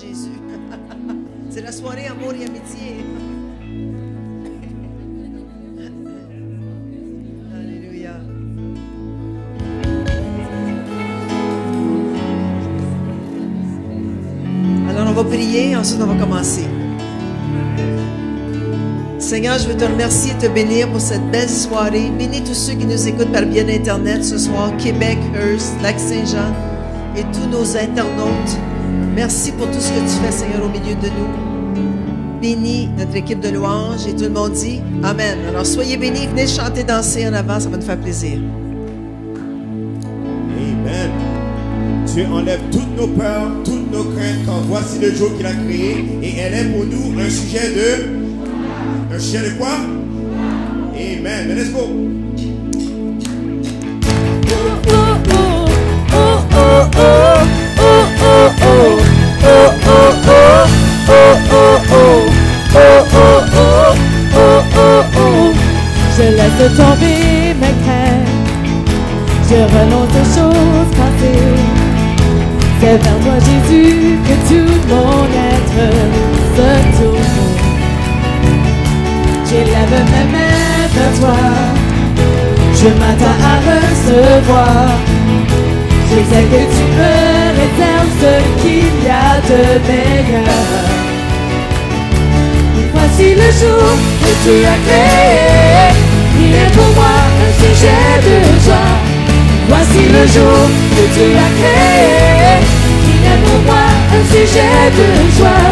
Jésus. C'est la soirée amour et amitié. Alléluia. Alors on va prier, ensuite on va commencer. Seigneur, je veux te remercier et te bénir pour cette belle soirée. Bénis tous ceux qui nous écoutent par bien Internet ce soir, Québec, Hearst, Lac-Saint-Jean et tous nos internautes. Merci pour tout ce que tu fais, Seigneur, au milieu de nous. Bénis notre équipe de louanges et tout le monde dit Amen. Alors soyez bénis, venez chanter, danser en avant, ça va nous faire plaisir. Amen. Dieu enlève toutes nos peurs, toutes nos craintes quand voici le jour qu'il a créé et elle est pour nous un sujet de... Un sujet de quoi? Amen. Let's go. Laisse tomber mes craintes, je renonce aux choses passées. C'est vers toi Jésus que tout mon être se tourne. J'élève mes mains vers toi, je m'attends à recevoir. Je sais que tu me réserves ce qu'il y a de meilleur. Voici le jour que tu as créé. Il est pour moi un sujet de joie. Voici le jour que tu as créé. Il est pour moi un sujet de joie.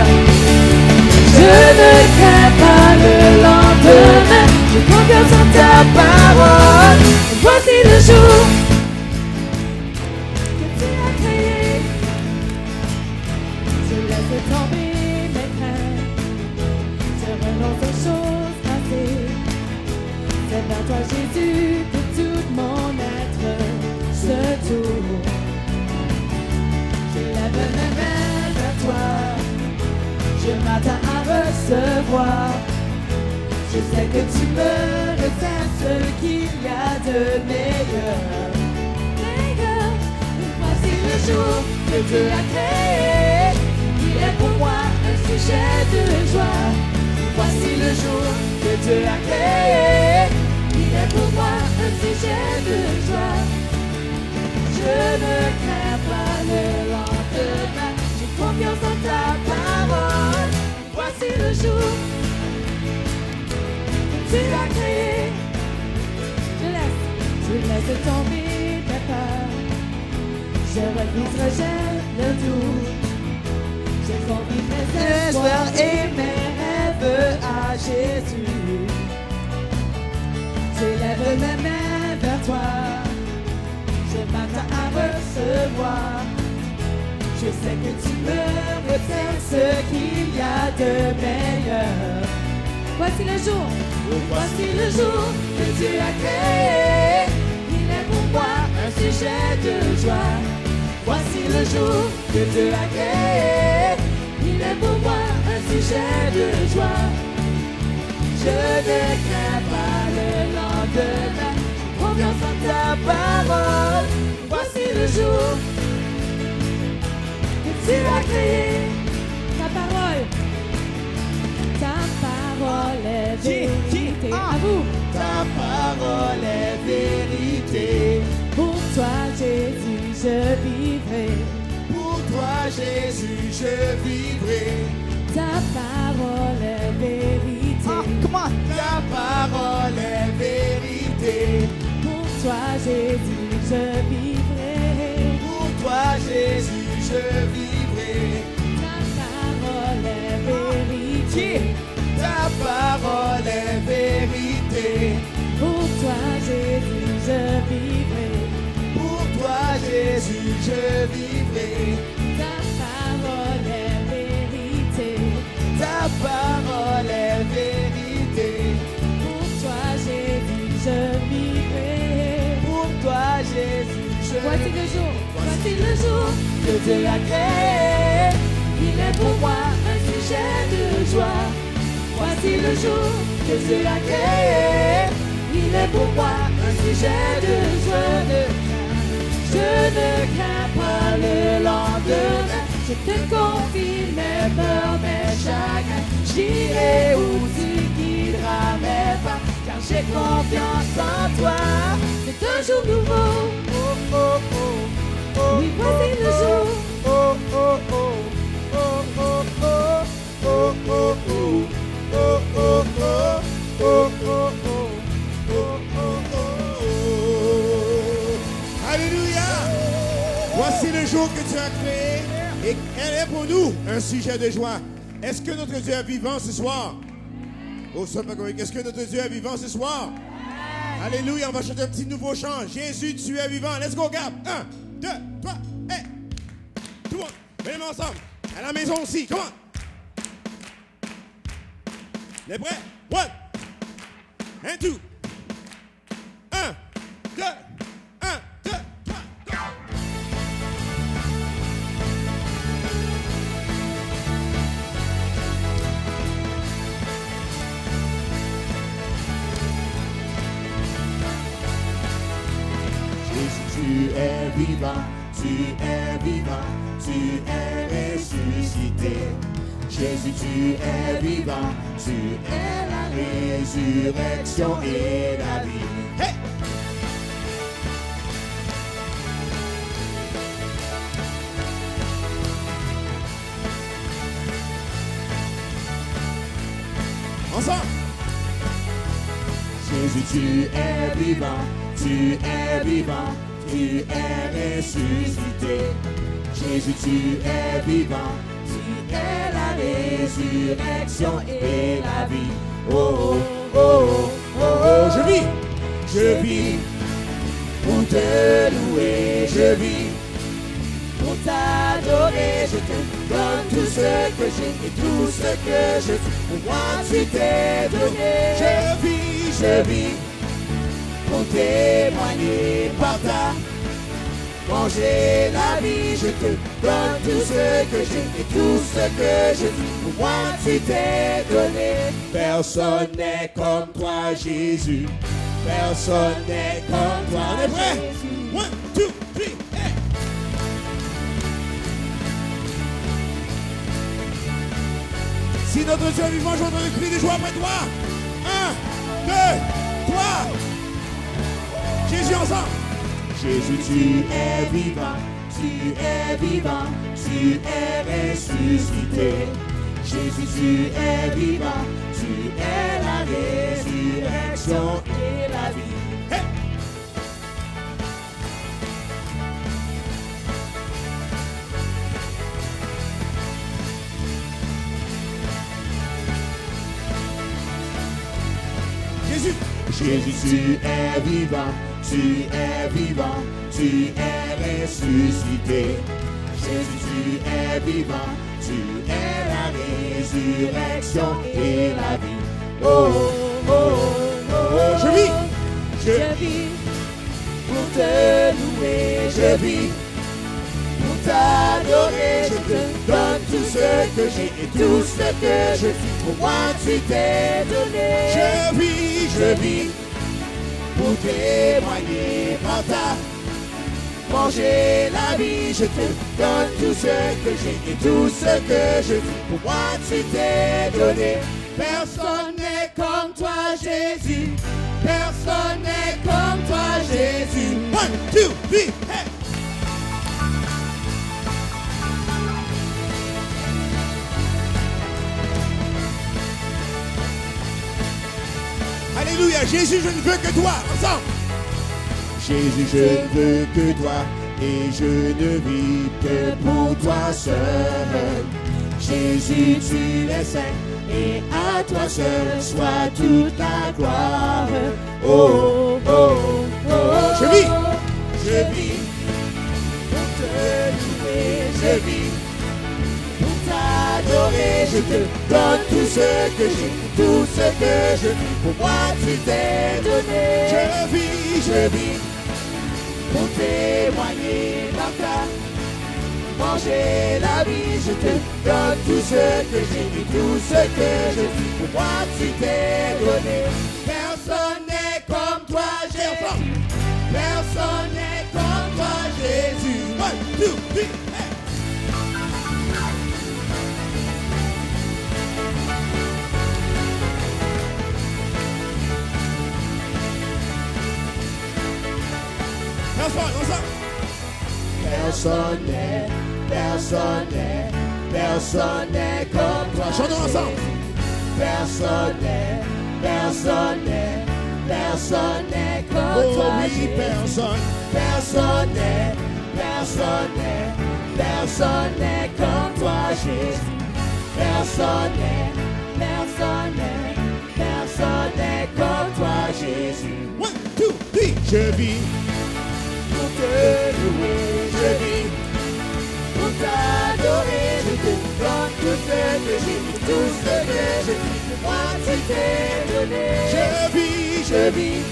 Je ne crains pas le lendemain. Ta parole est vérité. Pour toi, Jésus, je vivrai. Pour toi, Jésus, je vivrai. Ta parole est vérité. Ta parole est vérité. Pour toi, Jésus, je vivrai. Pour toi, Jésus, je Voici le jour, voici le jour que Dieu a créé. Il est pour moi un sujet de joie. Voici le jour que Dieu a créé? Il est pour moi un sujet de joie de. Je ne crains pas le lendemain. Je te confie mes peurs, mes chagrins. J'irai où tu guideras mes pas, car j'ai confiance en toi. C'est un jour nouveau. Oh, oh, oh, oui, voici le jour. Oh, oh, oh, oh, oh, oh, oh, oh. Voici le jour que tu as créé et elle est pour nous un sujet de joie. Est-ce que notre Dieu est vivant ce soir? Oh, Est-ce que notre Dieu est vivant ce soir? Alléluia, on va chanter un petit nouveau chant. Jésus, tu es vivant. Let's go, Gab. Un, deux, trois, hey. Tout le monde, venez ensemble. À la maison aussi, come on. Les prêts? One. Un, two. Un, deux. Jésus, tu es vivant, tu es vivant, tu es ressuscité. Jésus, tu es tu es la résurrection et la vie. Hey! Ensemble! Jésus, tu es vivant, tu es vivant, tu es ressuscité. Jésus, tu es vivant, résurrection et la vie. Oh, oh, oh, oh, oh, je vis, je vis pour te louer, je vis Pour t'adorer, je te donne tout ce que j'ai et tout ce que je suis. Pour moi, tu t'es donné. Je vis, je vis pour témoigner par ta j'ai la vie, je te donne tout ce que j'ai et tout ce que je suis. Pour moi, tu t'es donné. Personne n'est comme toi, Jésus. Personne n'est comme toi. On est prêt? One, two, three, hey! Si notre Dieu est vivant, j'entends un cri de joie après toi. Un, deux, trois. Jésus ensemble. Jésus, tu es vivant, tu es vivant, tu es ressuscité. Jésus, tu es vivant, tu es la résurrection et la vie. Jésus. Jésus, tu es vivant, tu es vivant, tu es ressuscité. Jésus, tu es vivant, tu es la résurrection et la vie. Oh, oh, oh, oh, je vis, je Je vis pour te louer, je vis pour t'adorer, je te donne tout ce que j'ai et tout ce que je suis. Pour moi, tu t'es donné. Je vis, je vis pour témoigner par ta manger la vie, je te donne tout ce que j'ai et tout ce que je vis. Pour moi, tu t'es donné. Personne n'est comme toi, Jésus. Personne n'est comme toi, Jésus. One, two! Alléluia. Jésus, je ne veux que toi. Ensemble. Jésus, je ne veux que toi. Et je ne vis que pour toi seul. Jésus, tu es saint, et à toi seul soit toute la gloire. Oh, oh, oh, oh. Je vis. je vis pour te louer, je vis je te donne tout ce que j'ai, tout ce que je vis. Pour moi, tu t'es donné. Je vis, je vis pour témoigner par ta. Manger la vie, je te donne tout ce que j'ai tout ce que je vis. Pour moi, tu t'es donné. Personne n'est comme toi, Jésus. Personne n'est comme toi, Jésus. One, two, three, hey. Personne n'est, personne n'est, personne comme toi. Chantons ensemble. Personne personne n'est, personne comme Oh personne. Personne personne personne n'est toi, Jésus. Personne n'est, personne personne n'est comme toi, Jésus. One, two, three. Je vis, te louer, je vis. Pour t'adorer, je te donne tout ce que j'ai, tout ce que je vis. Moi, tu t'es donné. je vis, je vis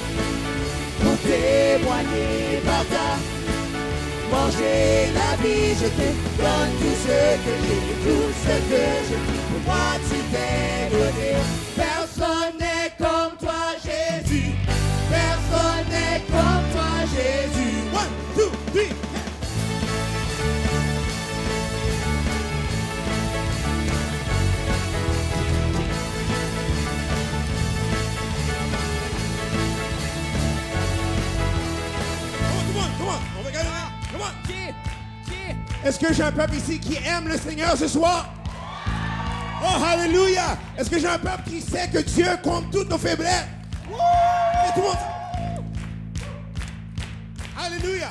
pour témoigner par ta manger la vie. Je te donne tout ce que j'ai, tout ce que je vis. Pour moi, tu t'es donné. Personne n'est comme toi, Jésus. Personne n'est comme toi, Est-ce que j'ai un peuple ici qui aime le Seigneur ce soir? Oh, hallelujah! Est-ce que j'ai un peuple qui sait que Dieu compte toutes nos faiblesses? Et tout le monde. Alléluia.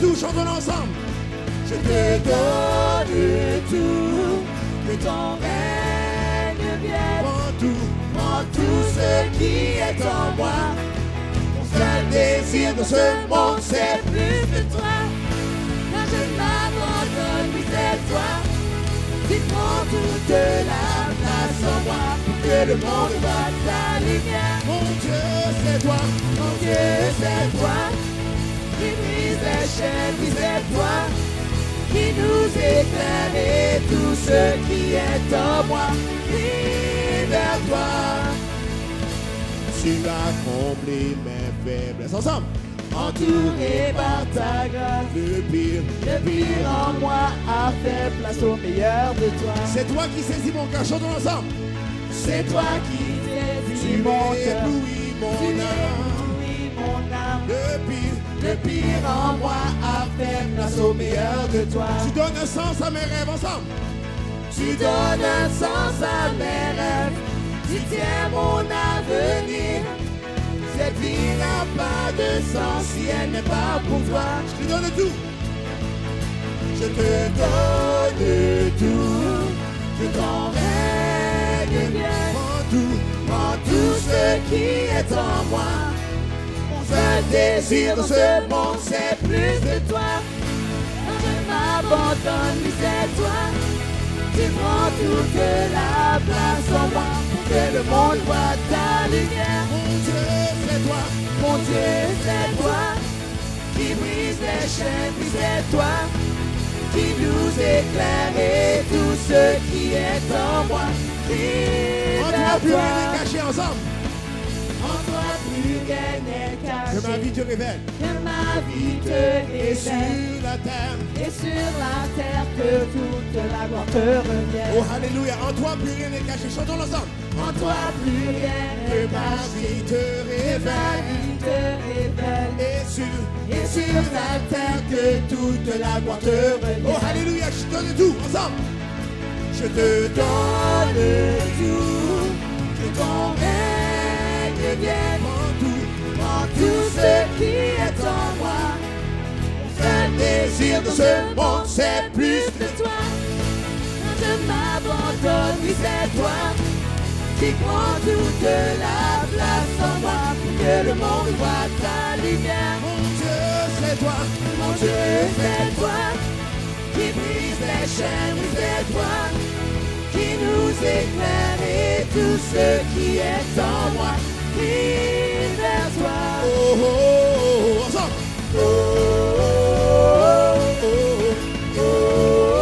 Tout, chantons ensemble. Je te donne tout, que ton règne vienne. Prends tout. Prends tout ce qui est en moi. Mon seul désir de ce monde, c'est plus de toi. Quand je m'abandonne, oui, c'est toi. Tu prends toute la place en moi pour que le monde voit ta lumière. Mon Dieu, c'est toi. Mon Dieu, c'est toi chaînes, oui, c'est toi qui nous éclaire et tout ce qui est en moi crie vers toi. Tu as comblé mes faiblesses. Ensemble. Entouré par ta grâce, Le pire. le pire en moi a fait place au meilleur de toi. C'est toi qui saisis mon cœur. Chantons ensemble. C'est toi qui saisis Tu mon cœur, éblouis tu mon âme. mon âme. Le pire. Le pire en moi a fait place au meilleur de toi. Tu donnes un sens à mes rêves. Ensemble. Tu donnes un sens à mes rêves, tu tiens mon avenir. Cette vie n'a pas de sens si elle n'est pas pour toi. Je te donne tout. Je te donne tout, que ton règne vienne. Prends tout. Prends tout ce qui est en moi. Désir dans ce monde, c'est plus de toi. Quand je m'abandonne, c'est toi. Tu prends toute la place en moi pour que le monde voit ta lumière. Mon Dieu, c'est toi. Mon Dieu, c'est toi qui brise les chaînes, oui, c'est toi qui nous éclaire et tout ce qui est en moi. crie vers toi, plus rien caché ensemble. Que ma vie te révèle. Que ma vie te Et révèle. sur la terre. Et sur la terre, que toute la gloire te revienne. Oh, Alléluia. En toi, plus rien n'est caché. Chantons ensemble. En toi, plus rien Que n'est ma caché. vie te Que ma révèle. vie te révèle. Et sur, Et sur la terre, que toute la gloire te oh, revienne. Alléluia. Je te donne tout, ensemble. Je te donne tout, que ton règne vienne en tout, ce qui est en moi. Mon seul désir de ce monde, c'est plus de toi. Je m'abandonne, oui, c'est toi qui prends toute la place en moi pour que le monde voit ta lumière. Mon Dieu, c'est toi. Mon Dieu, c'est toi qui brise les chaînes, oui, c'est toi qui nous éclaire et tout ce qui est en moi crie vers toi. Oh, oh, oh, ensemble. Oh, oh, oh, oh. Je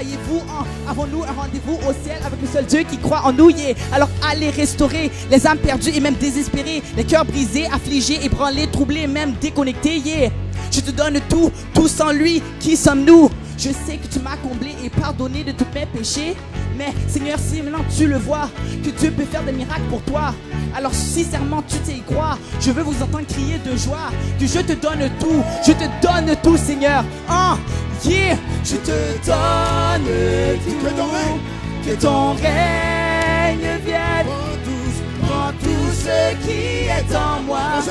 croyez-vous en Avons-nous un rendez-vous au ciel avec le seul Dieu qui croit en nous? Yeah. Alors allez restaurer les âmes perdues et même désespérées, les cœurs brisés, affligés, ébranlés, troublés, même déconnectés. Yeah. Je te donne tout, tout sans lui, qui sommes-nous? Je sais que tu m'as comblé et pardonné de tous mes péchés. Mais Seigneur, si maintenant tu le vois, que Dieu peut faire des miracles pour toi, alors si serment tu t'y crois, je veux vous entendre crier de joie, que je te donne tout, je te donne tout Seigneur. Yeah, je te donne tout. Que ton règne. Que ton règne vienne. Prends tout ce qui est en moi.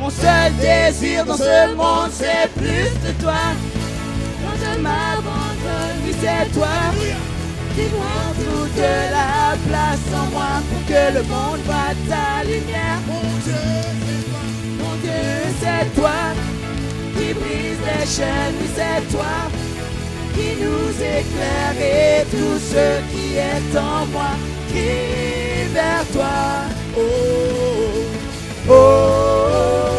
Mon seul désir dans ce monde, c'est plus de toi. Quand je m'abandonne, oui, c'est toi qui prends toute la place en moi pour que le monde voit ta lumière. Mon Dieu, c'est toi. Mon Dieu, c'est toi qui brise les chaînes, c'est toi qui nous éclaire et tout ce qui est en moi crie vers toi. Oh, Oh, oh,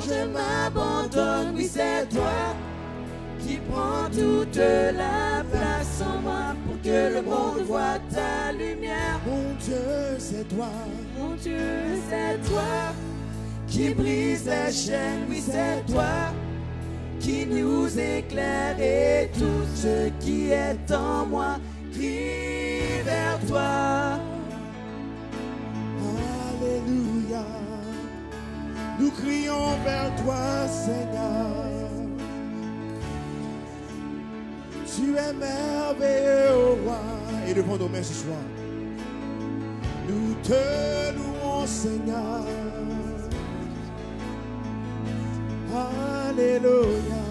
je m'abandonne, oui, c'est toi qui prends toute la place en moi pour que le monde voit ta lumière. Mon Dieu, c'est toi. Mon Dieu, c'est toi qui brise les chaînes, oui, c'est toi qui nous éclaire et tout ce qui est en moi crie vers toi. Alléluia. Nous crions vers toi, Seigneur. Tu es merveilleux, roi. Et devant nos mains ce soir. Nous te louons, Seigneur. Alléluia.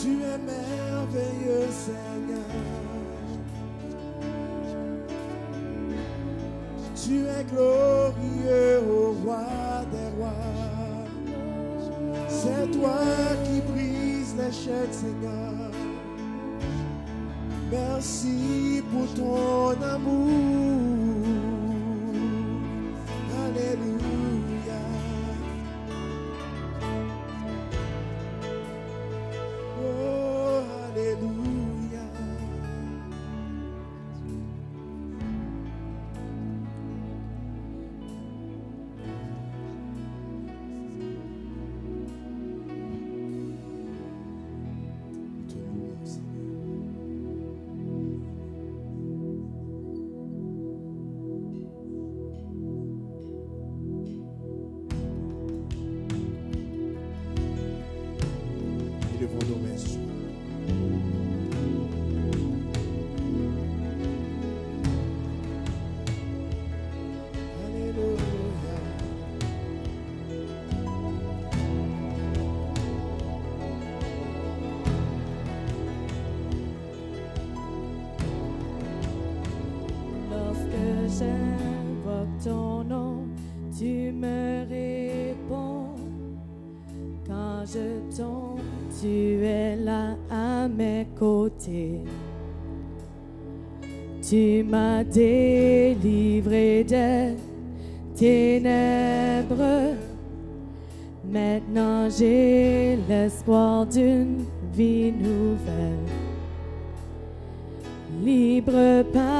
Tu es merveilleux, Seigneur. Tu es glorieux, ô roi des rois. C'est toi qui brises les chaînes, Seigneur. Merci pour ton amour. délivré des ténèbres. Maintenant j'ai l'espoir d'une vie nouvelle, libre par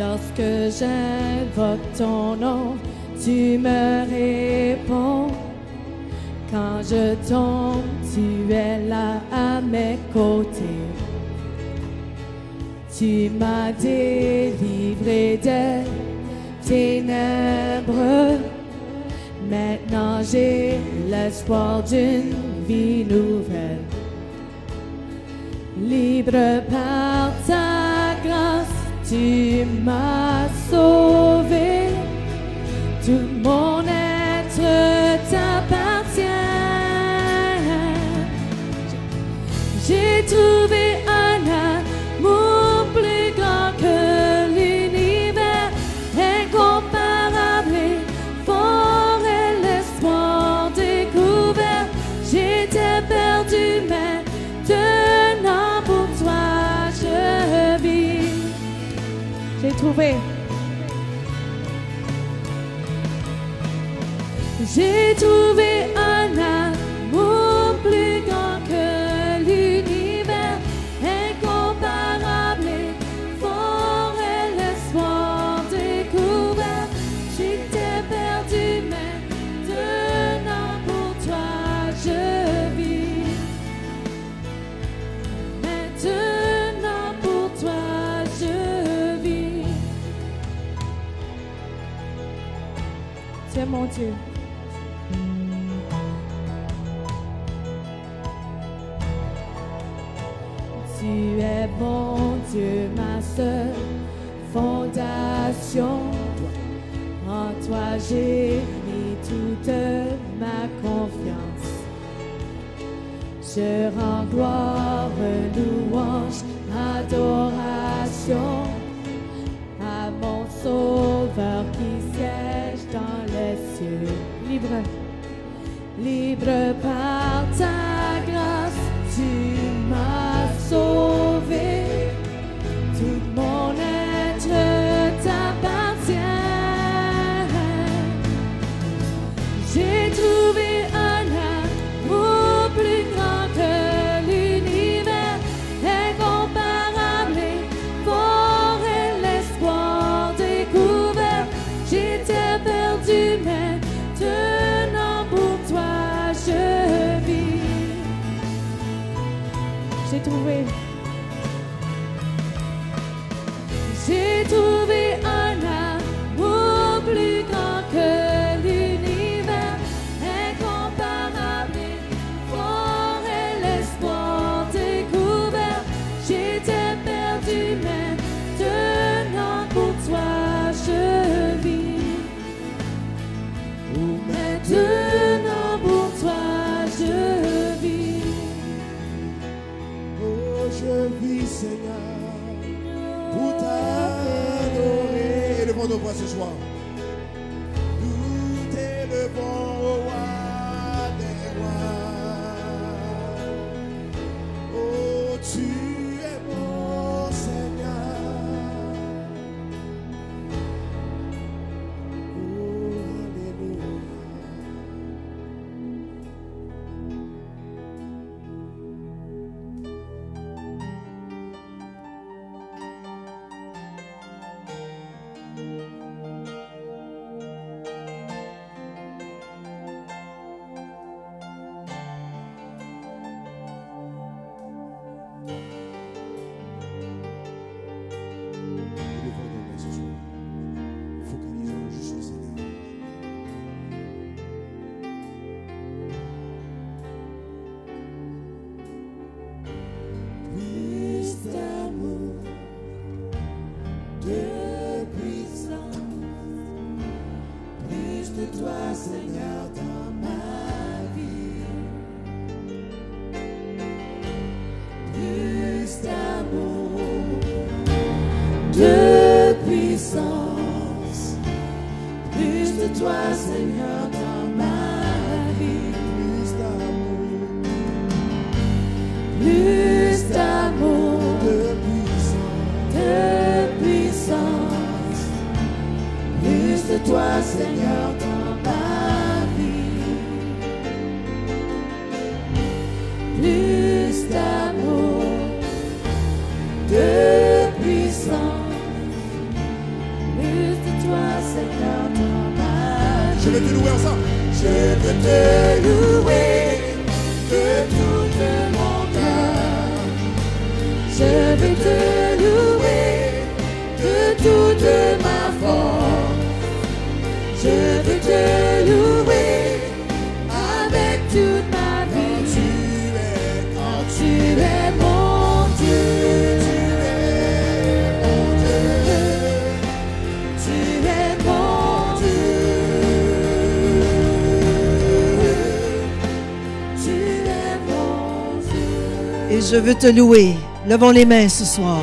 Lorsque j'invoque ton nom, tu me réponds. Quand je tombe, tu es là à mes côtés. Tu m'as délivré des ténèbres. Maintenant j'ai l'espoir d'une vie nouvelle. Libre par ta tu m'as sauvé, tout mon être t'appartient. J'ai trouvé Dieu. Tu es bon Dieu, ma seule fondation. En toi j'ai mis toute ma confiance. libre, libre par Je veux te louer de tout mon cœur. Je veux te louer de toute ma force. Je veux te je veux te louer. Levons les mains ce soir.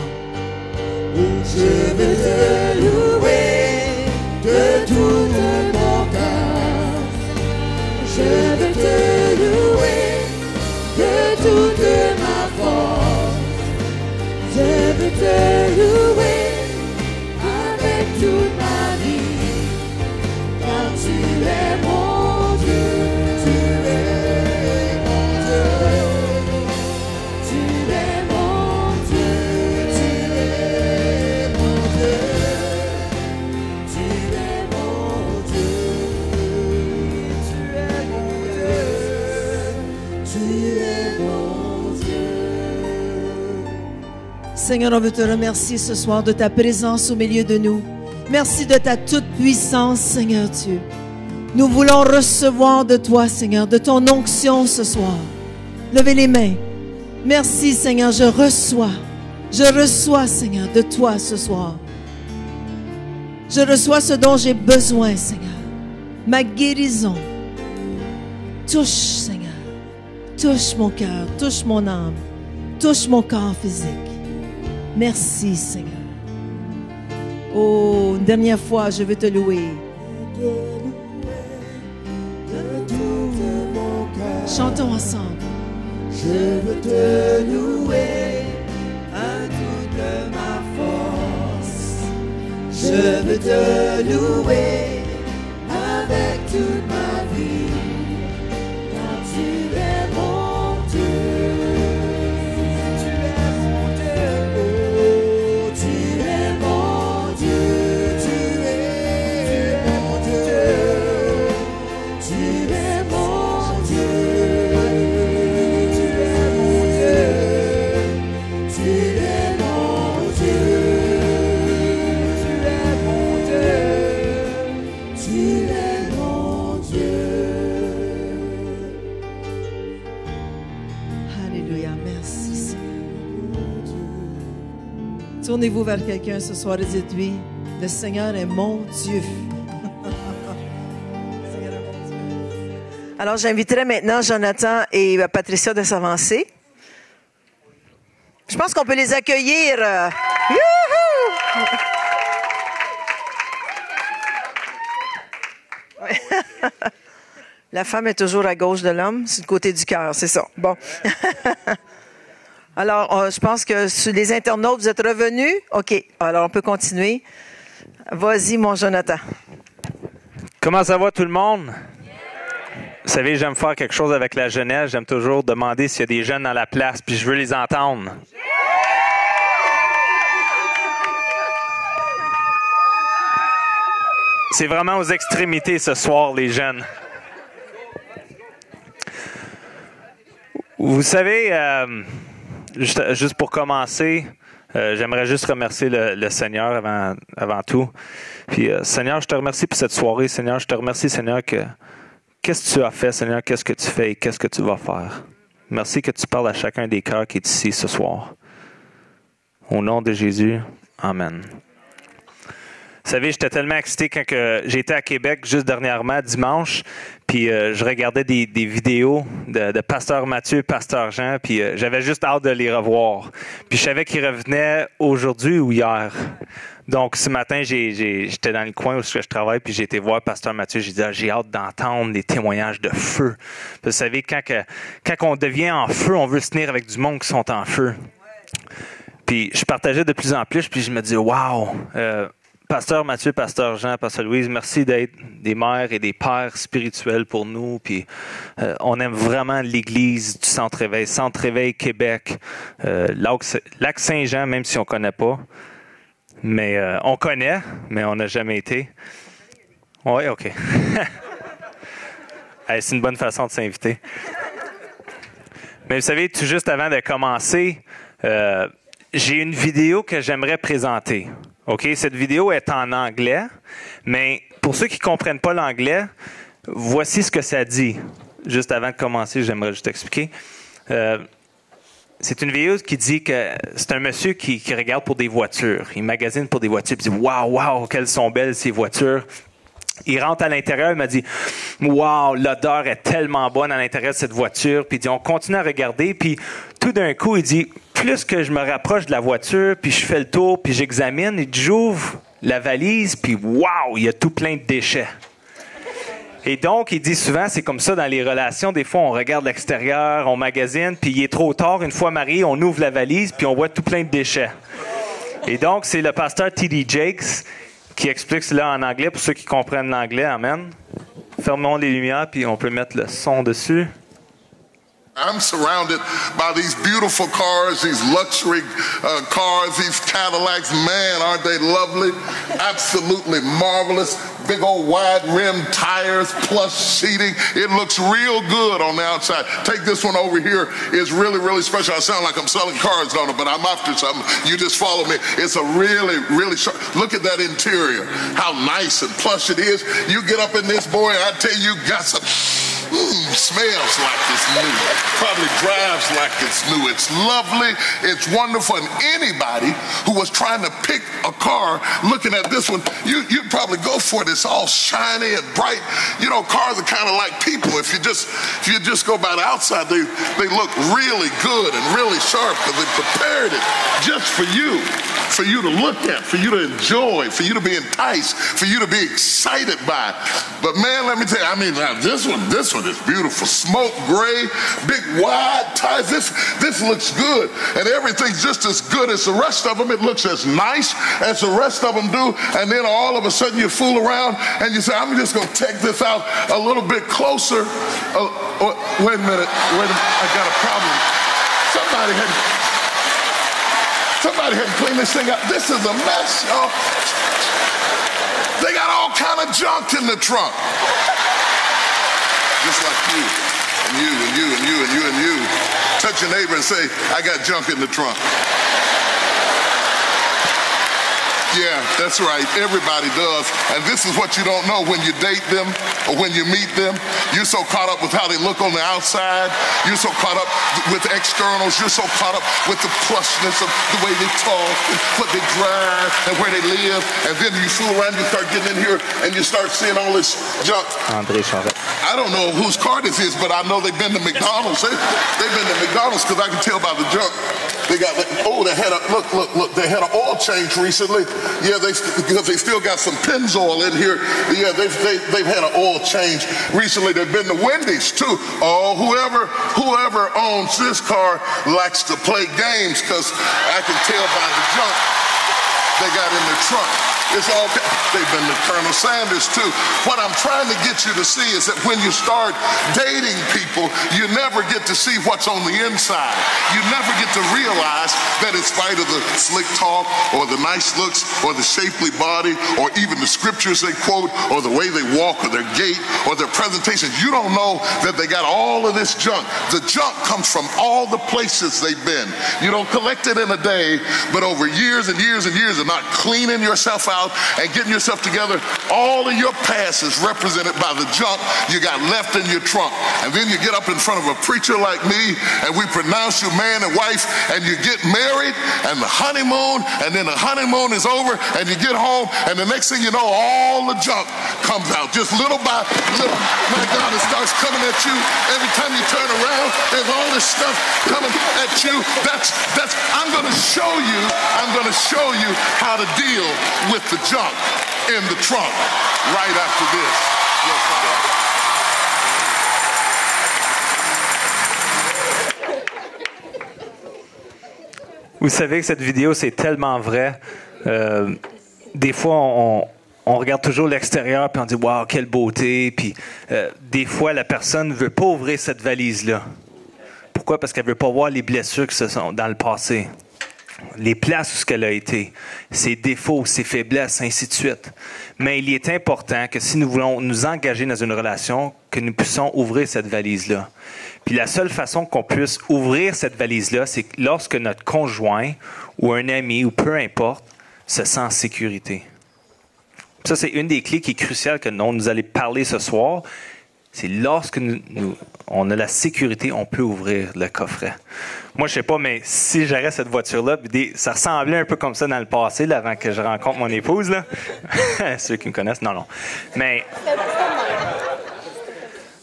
Seigneur, on veut te remercier ce soir de ta présence au milieu de nous. Merci de ta toute puissance, Seigneur Dieu. Nous voulons recevoir de toi, Seigneur, de ton onction ce soir. Levez les mains. Merci, Seigneur, je reçois. Je reçois, Seigneur, de toi ce soir. Je reçois ce dont j'ai besoin, Seigneur. Ma guérison. Touche, Seigneur. Touche mon cœur, touche mon âme, touche mon corps physique. Merci, Seigneur. Oh, une dernière fois, je veux te louer. Chantons ensemble. Je veux te louer à toute ma force. Je veux te louer avec toute ma Tournez-vous vers quelqu'un ce soir et dites-lui, le Seigneur est mon Dieu. Alors j'inviterai maintenant Jonathan et euh, Patricia de s'avancer. Je pense qu'on peut les accueillir. euh. La femme est toujours à gauche de l'homme, c'est le côté du cœur, c'est ça. Bon. Alors, je pense que sur les internautes, vous êtes revenus? OK. Alors, on peut continuer. Vas-y, mon Jonathan. Comment ça va tout le monde? Vous savez, j'aime faire quelque chose avec la jeunesse. J'aime toujours demander s'il y a des jeunes dans la place, puis je veux les entendre. C'est vraiment aux extrémités ce soir, les jeunes. Vous savez, euh, juste, pour commencer, euh, j'aimerais juste remercier le, le Seigneur avant, avant tout. Puis, euh, Seigneur, je te remercie pour cette soirée. Seigneur, je te remercie, Seigneur, que qu'est-ce que tu as fait, Seigneur, qu'est-ce que tu fais et qu'est-ce que tu vas faire? Merci que tu parles à chacun des cœurs qui est ici ce soir. Au nom de Jésus, Amen. Savez, j'étais tellement excité quand j'étais à Québec juste dernièrement, dimanche, puis euh, je regardais des, vidéos de, Pasteur Mathieu, Pasteur Jean, puis euh, j'avais juste hâte de les revoir. Puis je savais qu'ils revenaient aujourd'hui ou hier. Donc ce matin, j'étais dans le coin où je travaille, puis j'ai été voir Pasteur Mathieu. J'ai dit, Ah, j'ai hâte d'entendre des témoignages de feu. Vous savez, quand on devient en feu, on veut se tenir avec du monde qui sont en feu. Puis je partageais de plus en plus, puis je me dis, wow, euh, Pasteur Mathieu, Pasteur Jean, Pasteur Louise, merci d'être des mères et des pères spirituels pour nous. Puis euh, on aime vraiment l'Église du Centre Réveil, Centre Réveil Québec, euh, Lac- Saint-Jean, même si on connaît pas. Mais euh, on connaît, mais on n'a jamais été. Oui, OK. C'est une bonne façon de s'inviter. Mais vous savez, tout juste avant de commencer, j'ai une vidéo que j'aimerais présenter. OK? Cette vidéo est en anglais, mais pour ceux qui ne comprennent pas l'anglais, voici ce que ça dit. Juste avant de commencer, j'aimerais juste expliquer. Euh, c'est une vidéo qui dit que c'est un monsieur qui, regarde pour des voitures. Il magasine pour des voitures. Il dit Waouh, waouh, quelles sont belles ces voitures. Il rentre à l'intérieur, il m'a dit Waouh, l'odeur est tellement bonne à l'intérieur de cette voiture. Puis il dit On continue à regarder. Puis tout d'un coup, il dit Plus que je me rapproche de la voiture, puis je fais le tour, puis j'examine, dit J'ouvre la valise, puis waouh, il y a tout plein de déchets. Et donc, il dit souvent, c'est comme ça dans les relations. Des fois, on regarde l'extérieur, on magasine, puis il est trop tard. Une fois marié, on ouvre la valise, puis on voit tout plein de déchets. Et donc, c'est le pasteur T.D. Jakes qui explique cela en anglais pour ceux qui comprennent l'anglais. Amen. Fermons les lumières, puis on peut mettre le son dessus. I'm surrounded by these beautiful cars, these luxury uh, cars, these Cadillacs. Man, aren't they lovely? Absolutely marvelous. Big old wide rim tires, plush seating. It looks real good on the outside. Take this one over here. It's really, really special. I sound like I'm selling cars on it, but I'm after something. You just follow me. It's a really, really sharp. Look at that interior. How nice and plush it is. You get up in this boy, I tell you, got some. Mm, smells like it's new. Probably drives like it's new. It's lovely. It's wonderful. And anybody who was trying to pick a car looking at this one, you you probably go for it. It's all shiny and bright. You know, cars are kind of like people. If you just if you just go by the outside, they they look really good and really sharp because they prepared it just for you, for you to look at, for you to enjoy, for you to be enticed, for you to be excited by. But man, let me tell you, I mean, this one, this one is beautiful. Smoke gray, big wide tires. This this looks good, and everything's just as good as the rest of them. It looks as nice as the rest of them do, and then all of a sudden you fool around and you say, "I'm just going to take this out a little bit closer." Uh, wait a minute, wait a minute, I got a problem. Somebody had somebody had cleaned this thing up. This is a mess, y'all. They got all kind of junk in the trunk. Just like you, and you, and you, and you, and you, and you. Touch your neighbor and say, I got junk in the trunk. Yeah, that's right. Everybody does. And this is what you don't know when you date them or when you meet them. You're so caught up with how they look on the outside. You're so caught up with externals. You're so caught up with the plushness of the way they talk and what they drive and where they live. And then you fool around, you start getting in here and you start seeing all this junk. André Charette. I don't know whose car this is, but I know they've been to McDonald's. They, they've been to McDonald's because I can tell by the junk. They got oh, they had a look, look, look. They had an oil change recently. Yeah, they because they still got some Pennzoil in here. Yeah, they've they, they've had an oil change recently. They've been to Wendy's too. Oh, whoever whoever owns this car likes to play games because I can tell by the junk they got in the trunk. It's all they've been to Colonel Sanders too. What I'm trying to get you to see is that when you start dating people, you never get to see what's on the inside. You never get to realize that in spite of the slick talk or the nice looks or the shapely body or even the scriptures they quote or the way they walk or their gait or their presentation, you don't know that they got all of this junk. The junk comes from all the places they've been. You don't collect it in a day, but over years and years and years, and not cleaning yourself out and getting yourself together, all of your past is represented by the junk you got left in your trunk. And then you get up in front of a preacher like me and we pronounce you man and wife and you get married and the honeymoon and then the honeymoon is over and you get home and the next thing you know, all the junk comes out. Just little by little, my God, it starts coming at you. Every time you turn around, there's all this stuff coming at you. That's, that's, I'm going to show you, I'm going to show you how to deal with the junk in the trunk right after this. Vous savez que cette vidéo, c'est tellement vrai. Euh, des fois, on, on regarde toujours l'extérieur puis on dit Waouh, quelle beauté. Puis euh, des fois, la personne ne veut pas ouvrir cette valise-là. Pourquoi? Parce qu'elle ne veut pas voir les blessures qui se sont dans le passé, les places où ce qu'elle a été, ses défauts, ses faiblesses, ainsi de suite. Mais il est important que si nous voulons nous engager dans une relation, que nous puissions ouvrir cette valise-là. Puis la seule façon qu'on puisse ouvrir cette valise-là, c'est lorsque notre conjoint ou un ami ou peu importe se sent en sécurité. Ça, c'est une des clés qui est cruciale que nous, allons parler ce soir. C'est lorsque nous, nous- on a la sécurité, on peut ouvrir le coffret. Moi, je sais pas, mais si j'aurais cette voiture-là, ça ressemblait un peu comme ça dans le passé, avant que je rencontre mon épouse. Ceux qui me connaissent, non, non. Mais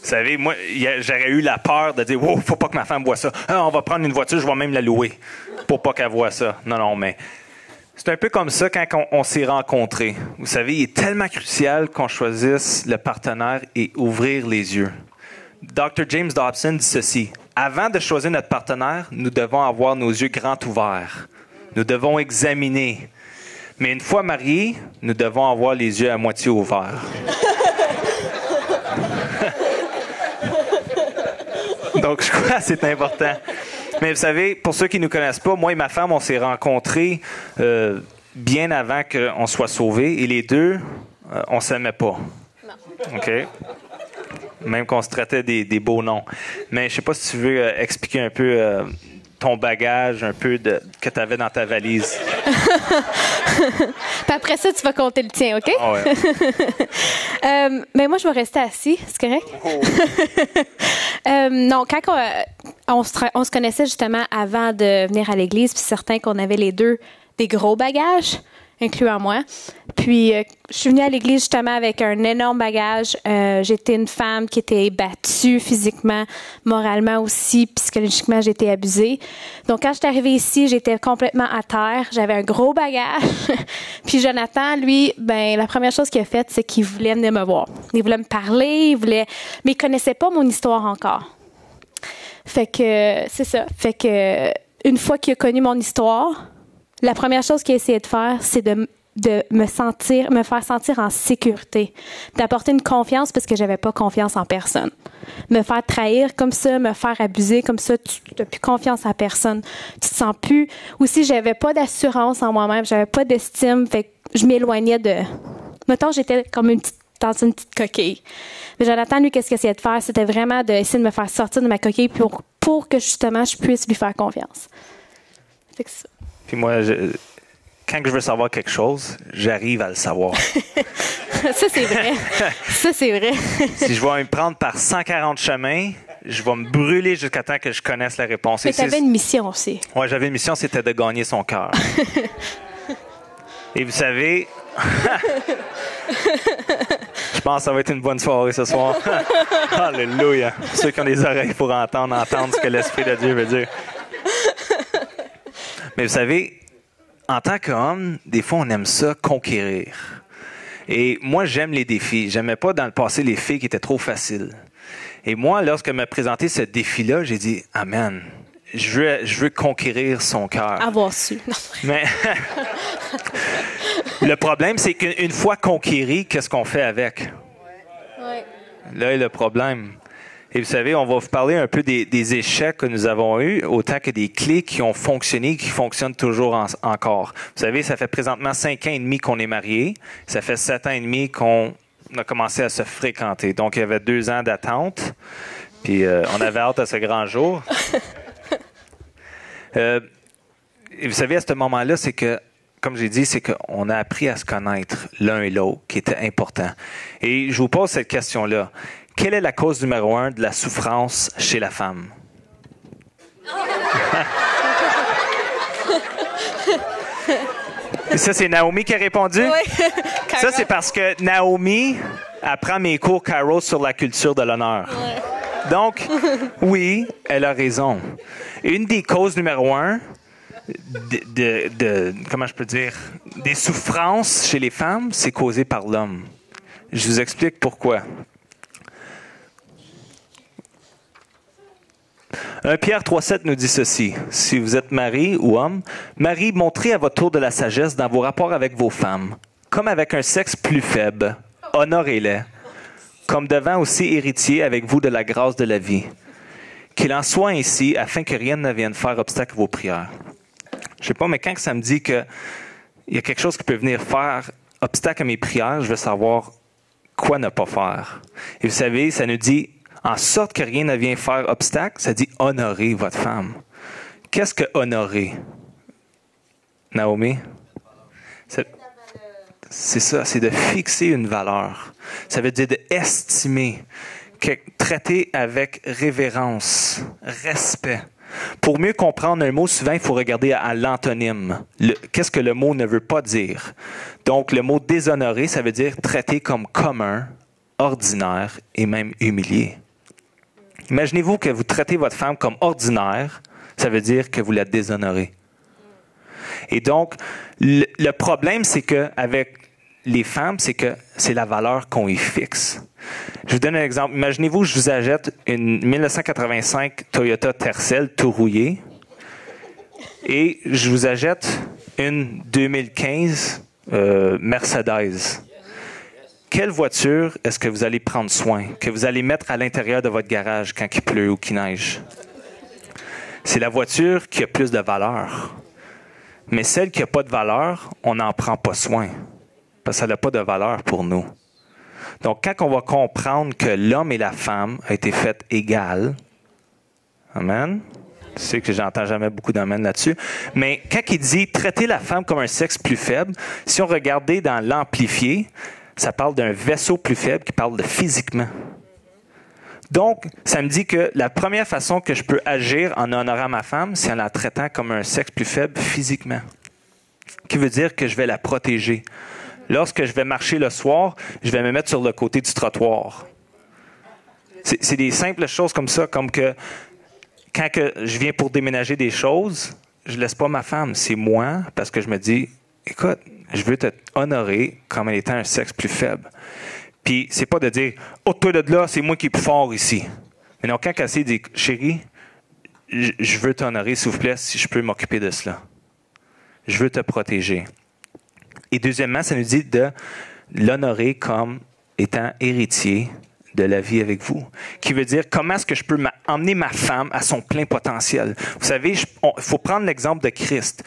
vous savez, moi, j'aurais eu la peur de dire, wow, faut pas que ma femme voit ça. Ah, on va prendre une voiture, je vais même la louer pour pas qu'elle voit ça. Non, non, mais c'est un peu comme ça quand on, on s'est rencontrés. Vous savez, il est tellement crucial qu'on choisisse le partenaire et ouvrir les yeux. Dr. James Dobson dit ceci. Avant de choisir notre partenaire, nous devons avoir nos yeux grands ouverts. Nous devons examiner. Mais une fois mariés, nous devons avoir les yeux à moitié ouverts. Donc, je crois que c'est important. Mais vous savez, pour ceux qui ne nous connaissent pas, moi et ma femme, on s'est rencontrés euh, bien avant qu'on soit sauvés. Et les deux, euh, on ne s'aimait pas. OK? Même qu'on se traitait des, des beaux noms. Mais je ne sais pas si tu veux euh, expliquer un peu euh, ton bagage, un peu de, que tu avais dans ta valise. Puis après ça, tu vas compter le tien, OK? Ouais. Euh, mais moi, je vais rester assis, c'est correct? Euh, non, quand on, on se, on se connaissait justement avant de venir à l'église, puis certain qu'on avait les deux des gros bagages, incluant moi. Puis euh, je suis venue à l'église justement avec un énorme bagage. Euh, j'étais une femme qui était battue physiquement, moralement aussi, psychologiquement, j'étais abusée. Donc quand je suis arrivée ici, j'étais complètement à terre. J'avais un gros bagage. Puis Jonathan, lui, ben la première chose qu'il a faite, c'est qu'il voulait venir me voir. Il voulait me parler, il voulait, mais il connaissait pas mon histoire encore. Fait que c'est ça. Fait que une fois qu'il a connu mon histoire, la première chose qu'il a essayé de faire, c'est de, de me sentir, me faire sentir en sécurité, d'apporter une confiance parce que j'avais pas confiance en personne. Me faire trahir comme ça, me faire abuser comme ça, tu n'as plus confiance en personne. Tu te sens plus. Aussi, j'avais pas d'assurance en moi-même, j'avais pas d'estime, fait que je m'éloignais de. Mettons, j'étais comme une petite dans une petite coquille. Mais Jonathan, lui, qu'est-ce qu'il essayait de faire? C'était vraiment d'essayer de me faire sortir de ma coquille pour, pour que justement je puisse lui faire confiance. Ça. Puis moi, je- quand je veux savoir quelque chose, j'arrive à le savoir. ça, c'est vrai. ça, c'est vrai. si je vais me prendre par 140 chemins, je vais me brûler jusqu'à temps que je connaisse la réponse. Mais tu avais une mission aussi. Ouais, j'avais une mission, c'était de gagner son cœur. Et vous savez, je pense que ça va être une bonne soirée ce soir. Alléluia. Ceux qui ont des oreilles pour entendre, entendre ce que l'Esprit de Dieu veut dire. Mais vous savez, en tant qu'homme, des fois, on aime ça conquérir. Et moi, j'aime les défis. J'aimais pas dans le passé les filles qui étaient trop faciles. Et moi, lorsque m'a présenté ce défi-là, j'ai dit, Amen. Je veux, je veux conquérir son cœur. Avoir su. Non. Mais le problème, c'est qu'une fois conquéri, qu'est-ce qu'on fait avec? Là est le problème. Et vous savez, on va vous parler un peu des, des échecs que nous avons eus, autant que des clés qui ont fonctionné, qui fonctionnent toujours en- encore. Vous savez, ça fait présentement cinq ans et demi qu'on est mariés. Ça fait sept ans et demi qu'on a commencé à se fréquenter. Donc, il y avait deux ans d'attente. Puis, euh, on avait hâte à ce grand jour. Euh, et vous savez, à ce moment-là, c'est que comme j'ai dit, c'est qu'on a appris à se connaître l'un et l'autre, qui était important. Et je vous pose cette question-là. Quelle est la cause numéro un de la souffrance chez la femme? Et ça, c'est Naomi qui a répondu? Oui. Ça, c'est parce que Naomi apprend mes cours Caro sur la culture de l'honneur. Donc, oui, elle a raison. Une des causes numéro un de, de- de- comment je peux dire, des souffrances chez les femmes, c'est causé par l'homme. Je vous explique pourquoi. 1 Pierre 3,7 nous dit ceci. Si vous êtes mari ou homme, mari, montrez à votre tour de la sagesse dans vos rapports avec vos femmes, comme avec un sexe plus faible. Honorez-les, comme devant aussi héritier avec vous de la grâce de la vie. Qu'il en soit ainsi, afin que rien ne vienne faire obstacle à vos prières. Je sais pas, mais quand ça me dit que il y a quelque chose qui peut venir faire obstacle à mes prières, je veux savoir quoi ne pas faire. Et vous savez, ça nous dit en sorte que rien ne vienne faire obstacle, ça dit honorer votre femme. Qu'est-ce que honorer? Naomi? C'est- ça, c'est de fixer une valeur. Ça veut dire d'estimer, que- traiter avec révérence, respect. Pour mieux comprendre un mot, souvent, il faut regarder à, à l'antonyme. Qu'est-ce que le mot ne veut pas dire? Donc, le mot déshonorer, ça veut dire traiter comme commun, ordinaire et même humilié. Imaginez-vous que vous traitez votre femme comme ordinaire, ça veut dire que vous la déshonorez. Et donc, le, problème, c'est que avec les femmes, c'est que c'est la valeur qu'on y fixe. Je vous donne un exemple. Imaginez-vous, je vous achète une 1985 Toyota Tercel tout rouillé et je vous achète une 2015 euh, Mercedes. Quelle voiture est-ce que vous allez prendre soin, que vous allez mettre à l'intérieur de votre garage quand il pleut ou qu'il neige? C'est la voiture qui a plus de valeur. Mais celle qui n'a pas de valeur, on n'en prend pas soin. Parce qu'elle n'a pas de valeur pour nous. Donc, quand on va comprendre que l'homme et la femme ont été faits égales, Amen. Je sais que j'entends jamais beaucoup d'amen là-dessus. Mais quand il dit traiter la femme comme un sexe plus faible, si on regardait dans l'amplifié, ça parle d'un vaisseau plus faible qui parle de physiquement. Donc, ça me dit que la première façon que je peux agir en honorant ma femme, c'est en la traitant comme un sexe plus faible physiquement. Qui veut dire que je vais la protéger. Lorsque je vais marcher le soir, je vais me mettre sur le côté du trottoir. C'est des simples choses comme ça, comme que quand que je viens pour déménager des choses, je laisse pas ma femme, c'est moi, parce que je me dis, écoute, je veux te honorer comme étant un sexe plus faible. Puis c'est pas de dire, oh toi de là, c'est moi qui est plus fort ici. Mais non, quand Cassie dit, chérie, je veux t'honorer, s'il vous plaît, si je peux m'occuper de cela. Je veux te protéger. Et deuxièmement, ça nous dit de l'honorer comme étant héritier de la vie avec vous. Qui veut dire comment est-ce que je peux emmener ma femme à son plein potentiel. Vous savez, il faut prendre l'exemple de Christ.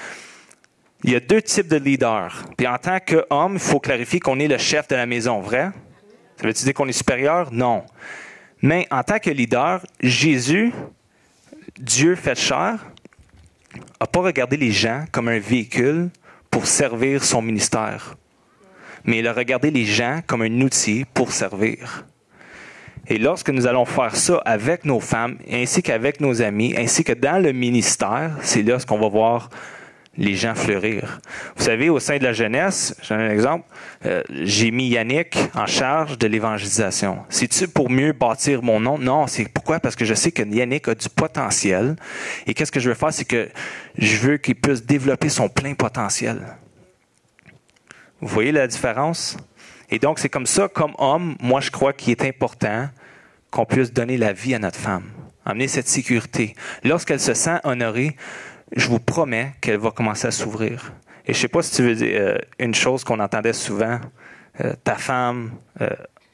Il y a deux types de leaders. Puis en tant qu'homme, il faut clarifier qu'on est le chef de la maison, vrai? Ça veut dire qu'on est supérieur? Non. Mais en tant que leader, Jésus, Dieu fait chair, n'a pas regardé les gens comme un véhicule pour servir son ministère, mais il a regardé les gens comme un outil pour servir. Et lorsque nous allons faire ça avec nos femmes, ainsi qu'avec nos amis, ainsi que dans le ministère, c'est là ce qu'on va voir les gens fleurir. Vous savez, au sein de la jeunesse, j'ai un exemple, euh, j'ai mis Yannick en charge de l'évangélisation. C'est-tu pour mieux bâtir mon nom? Non, c'est pourquoi? Parce que je sais que Yannick a du potentiel. Et qu'est-ce que je veux faire? C'est que je veux qu'il puisse développer son plein potentiel. Vous voyez la différence? Et donc, c'est comme ça, comme homme, moi, je crois qu'il est important qu'on puisse donner la vie à notre femme, amener cette sécurité. Lorsqu'elle se sent honorée, je vous promets qu'elle va commencer à s'ouvrir. Et je sais pas si tu veux dire euh, une chose qu'on entendait souvent, euh, ta femme, euh,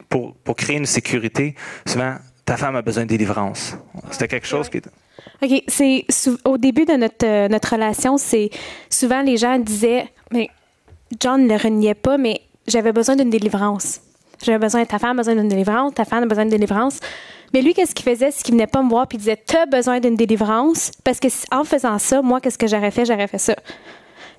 pour, pour créer une sécurité, souvent, ta femme a besoin de délivrance. C'était quelque chose qui. OK, c'est au début de notre, notre relation, c'est souvent les gens disaient mais John ne le reniait pas, mais j'avais besoin d'une délivrance. J'avais besoin, ta femme a besoin d'une délivrance, ta femme a besoin d'une délivrance. Mais lui, qu'est-ce qu'il faisait? C'est qu'il venait pas me voir puis il disait T'as besoin d'une délivrance? Parce que en faisant ça, moi, qu'est-ce que j'aurais fait? J'aurais fait ça.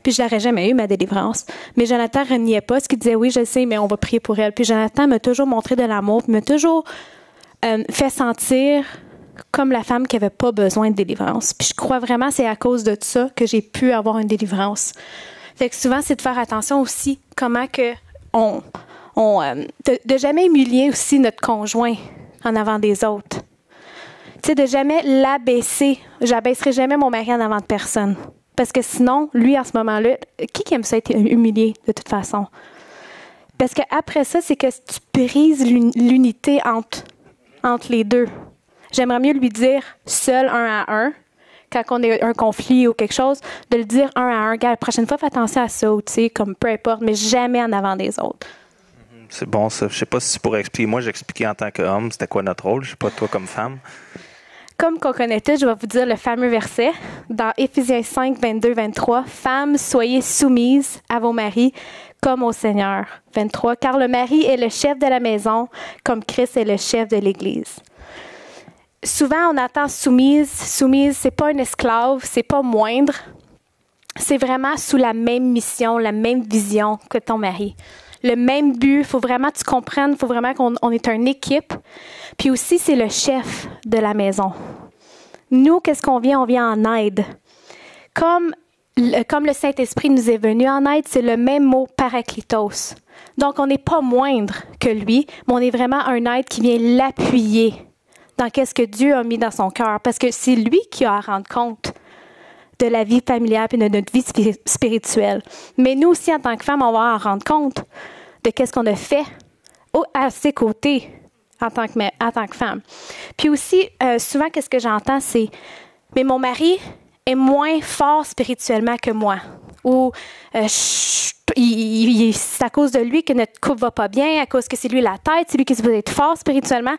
puis je l'aurais jamais eu, ma délivrance. Mais Jonathan reniait pas ce qu'il disait, oui, je sais, mais on va prier pour elle. Puis Jonathan m'a toujours montré de l'amour, m'a toujours euh, fait sentir comme la femme qui avait pas besoin de délivrance. Puis je crois vraiment c'est à cause de ça que j'ai pu avoir une délivrance. Fait que souvent, c'est de faire attention aussi comment que on, on euh, de, de jamais humilier aussi notre conjoint en avant des autres. Tu sais, de jamais l'abaisser. J'abaisserai jamais mon mari en avant de personne. Parce que sinon, lui, à ce moment-là, qui aime ça être humilié de toute façon? Parce qu'après ça, c'est que tu brises l'uni- l'unité entre, les deux. J'aimerais mieux lui dire seul un à un, quand on a un conflit ou quelque chose, de le dire un à un. Gars, la prochaine fois, fais attention à ça, comme peu importe, mais jamais en avant des autres. C'est bon, ça. Je sais pas si tu pourrais expliquer. Moi, j'expliquais en tant qu'homme, c'était quoi notre rôle? Je sais pas toi comme femme. Comme qu'on connaît tous, je vais vous dire le fameux verset dans Éphésiens 5, 22, 23. Femmes, soyez soumises à vos maris comme au Seigneur. 23. Car le mari est le chef de la maison, comme Christ est le chef de l'Église. Souvent, on entend soumise. Soumise, c'est pas un esclave, c'est pas moindre. C'est vraiment sous la même mission, la même vision que ton mari. Le même but, faut vraiment que tu comprennes, faut vraiment qu'on on est une équipe. Puis aussi, c'est le chef de la maison. Nous, qu'est-ce qu'on vient? On vient en aide. Comme le, comme le Saint-Esprit nous est venu en aide, c'est le même mot parakletos. Donc, on n'est pas moindre que lui, mais on est vraiment un aide qui vient l'appuyer dans qu'est-ce que Dieu a mis dans son cœur. Parce que c'est lui qui a à rendre compte de la vie familiale et de notre vie spiri- spirituelle. Mais nous aussi, en tant que femmes, on va en rendre compte de qu'est-ce qu'on a fait à ses côtés en tant que, en tant que femme. Puis aussi, euh, souvent, qu'est-ce que j'entends, c'est mais mon mari est moins fort spirituellement que moi. Ou euh, c'est à cause de lui que notre couple va pas bien, à cause que c'est lui la tête, c'est lui qui doit être fort spirituellement.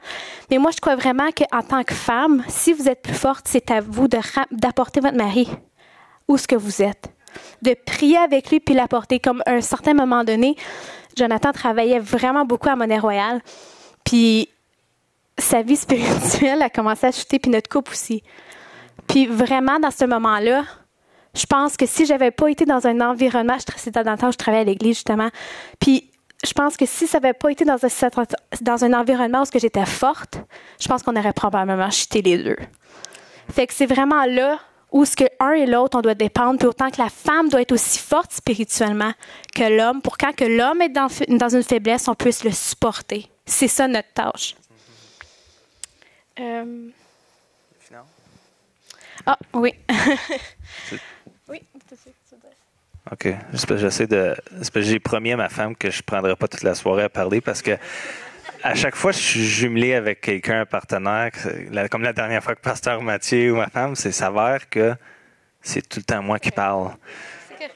Mais moi, je crois vraiment qu'en tant que femme, si vous êtes plus forte, c'est à vous d'apporter votre mari où ce que vous êtes. De prier avec lui puis l'apporter. Comme à un certain moment donné, Jonathan travaillait vraiment beaucoup à Monnaie Royale. Puis sa vie spirituelle a commencé à chuter, puis notre couple aussi. Puis vraiment, dans ce moment-là, je pense que si j'avais pas été dans un environnement, c'était dans le temps où je travaillais à l'église, justement, puis je pense que si ça n'avait pas été dans un, dans un environnement où j'étais forte, je pense qu'on aurait probablement chuté les deux. Fait que c'est vraiment là où ce que un et l'autre, on doit dépendre, puis autant que la femme doit être aussi forte spirituellement que l'homme, pour quand que l'homme est dans, dans une faiblesse, on puisse le supporter. C'est ça notre tâche. Euh, Ah, oui. oui, c'est ça que tu dis. OK. J'essaie de. J'ai promis à ma femme que je ne prendrais pas toute la soirée à parler parce que à chaque fois que je suis jumelé avec quelqu'un, un partenaire, comme la dernière fois que Pasteur Mathieu ou ma femme, c'est s'avère que c'est tout le temps moi qui parle.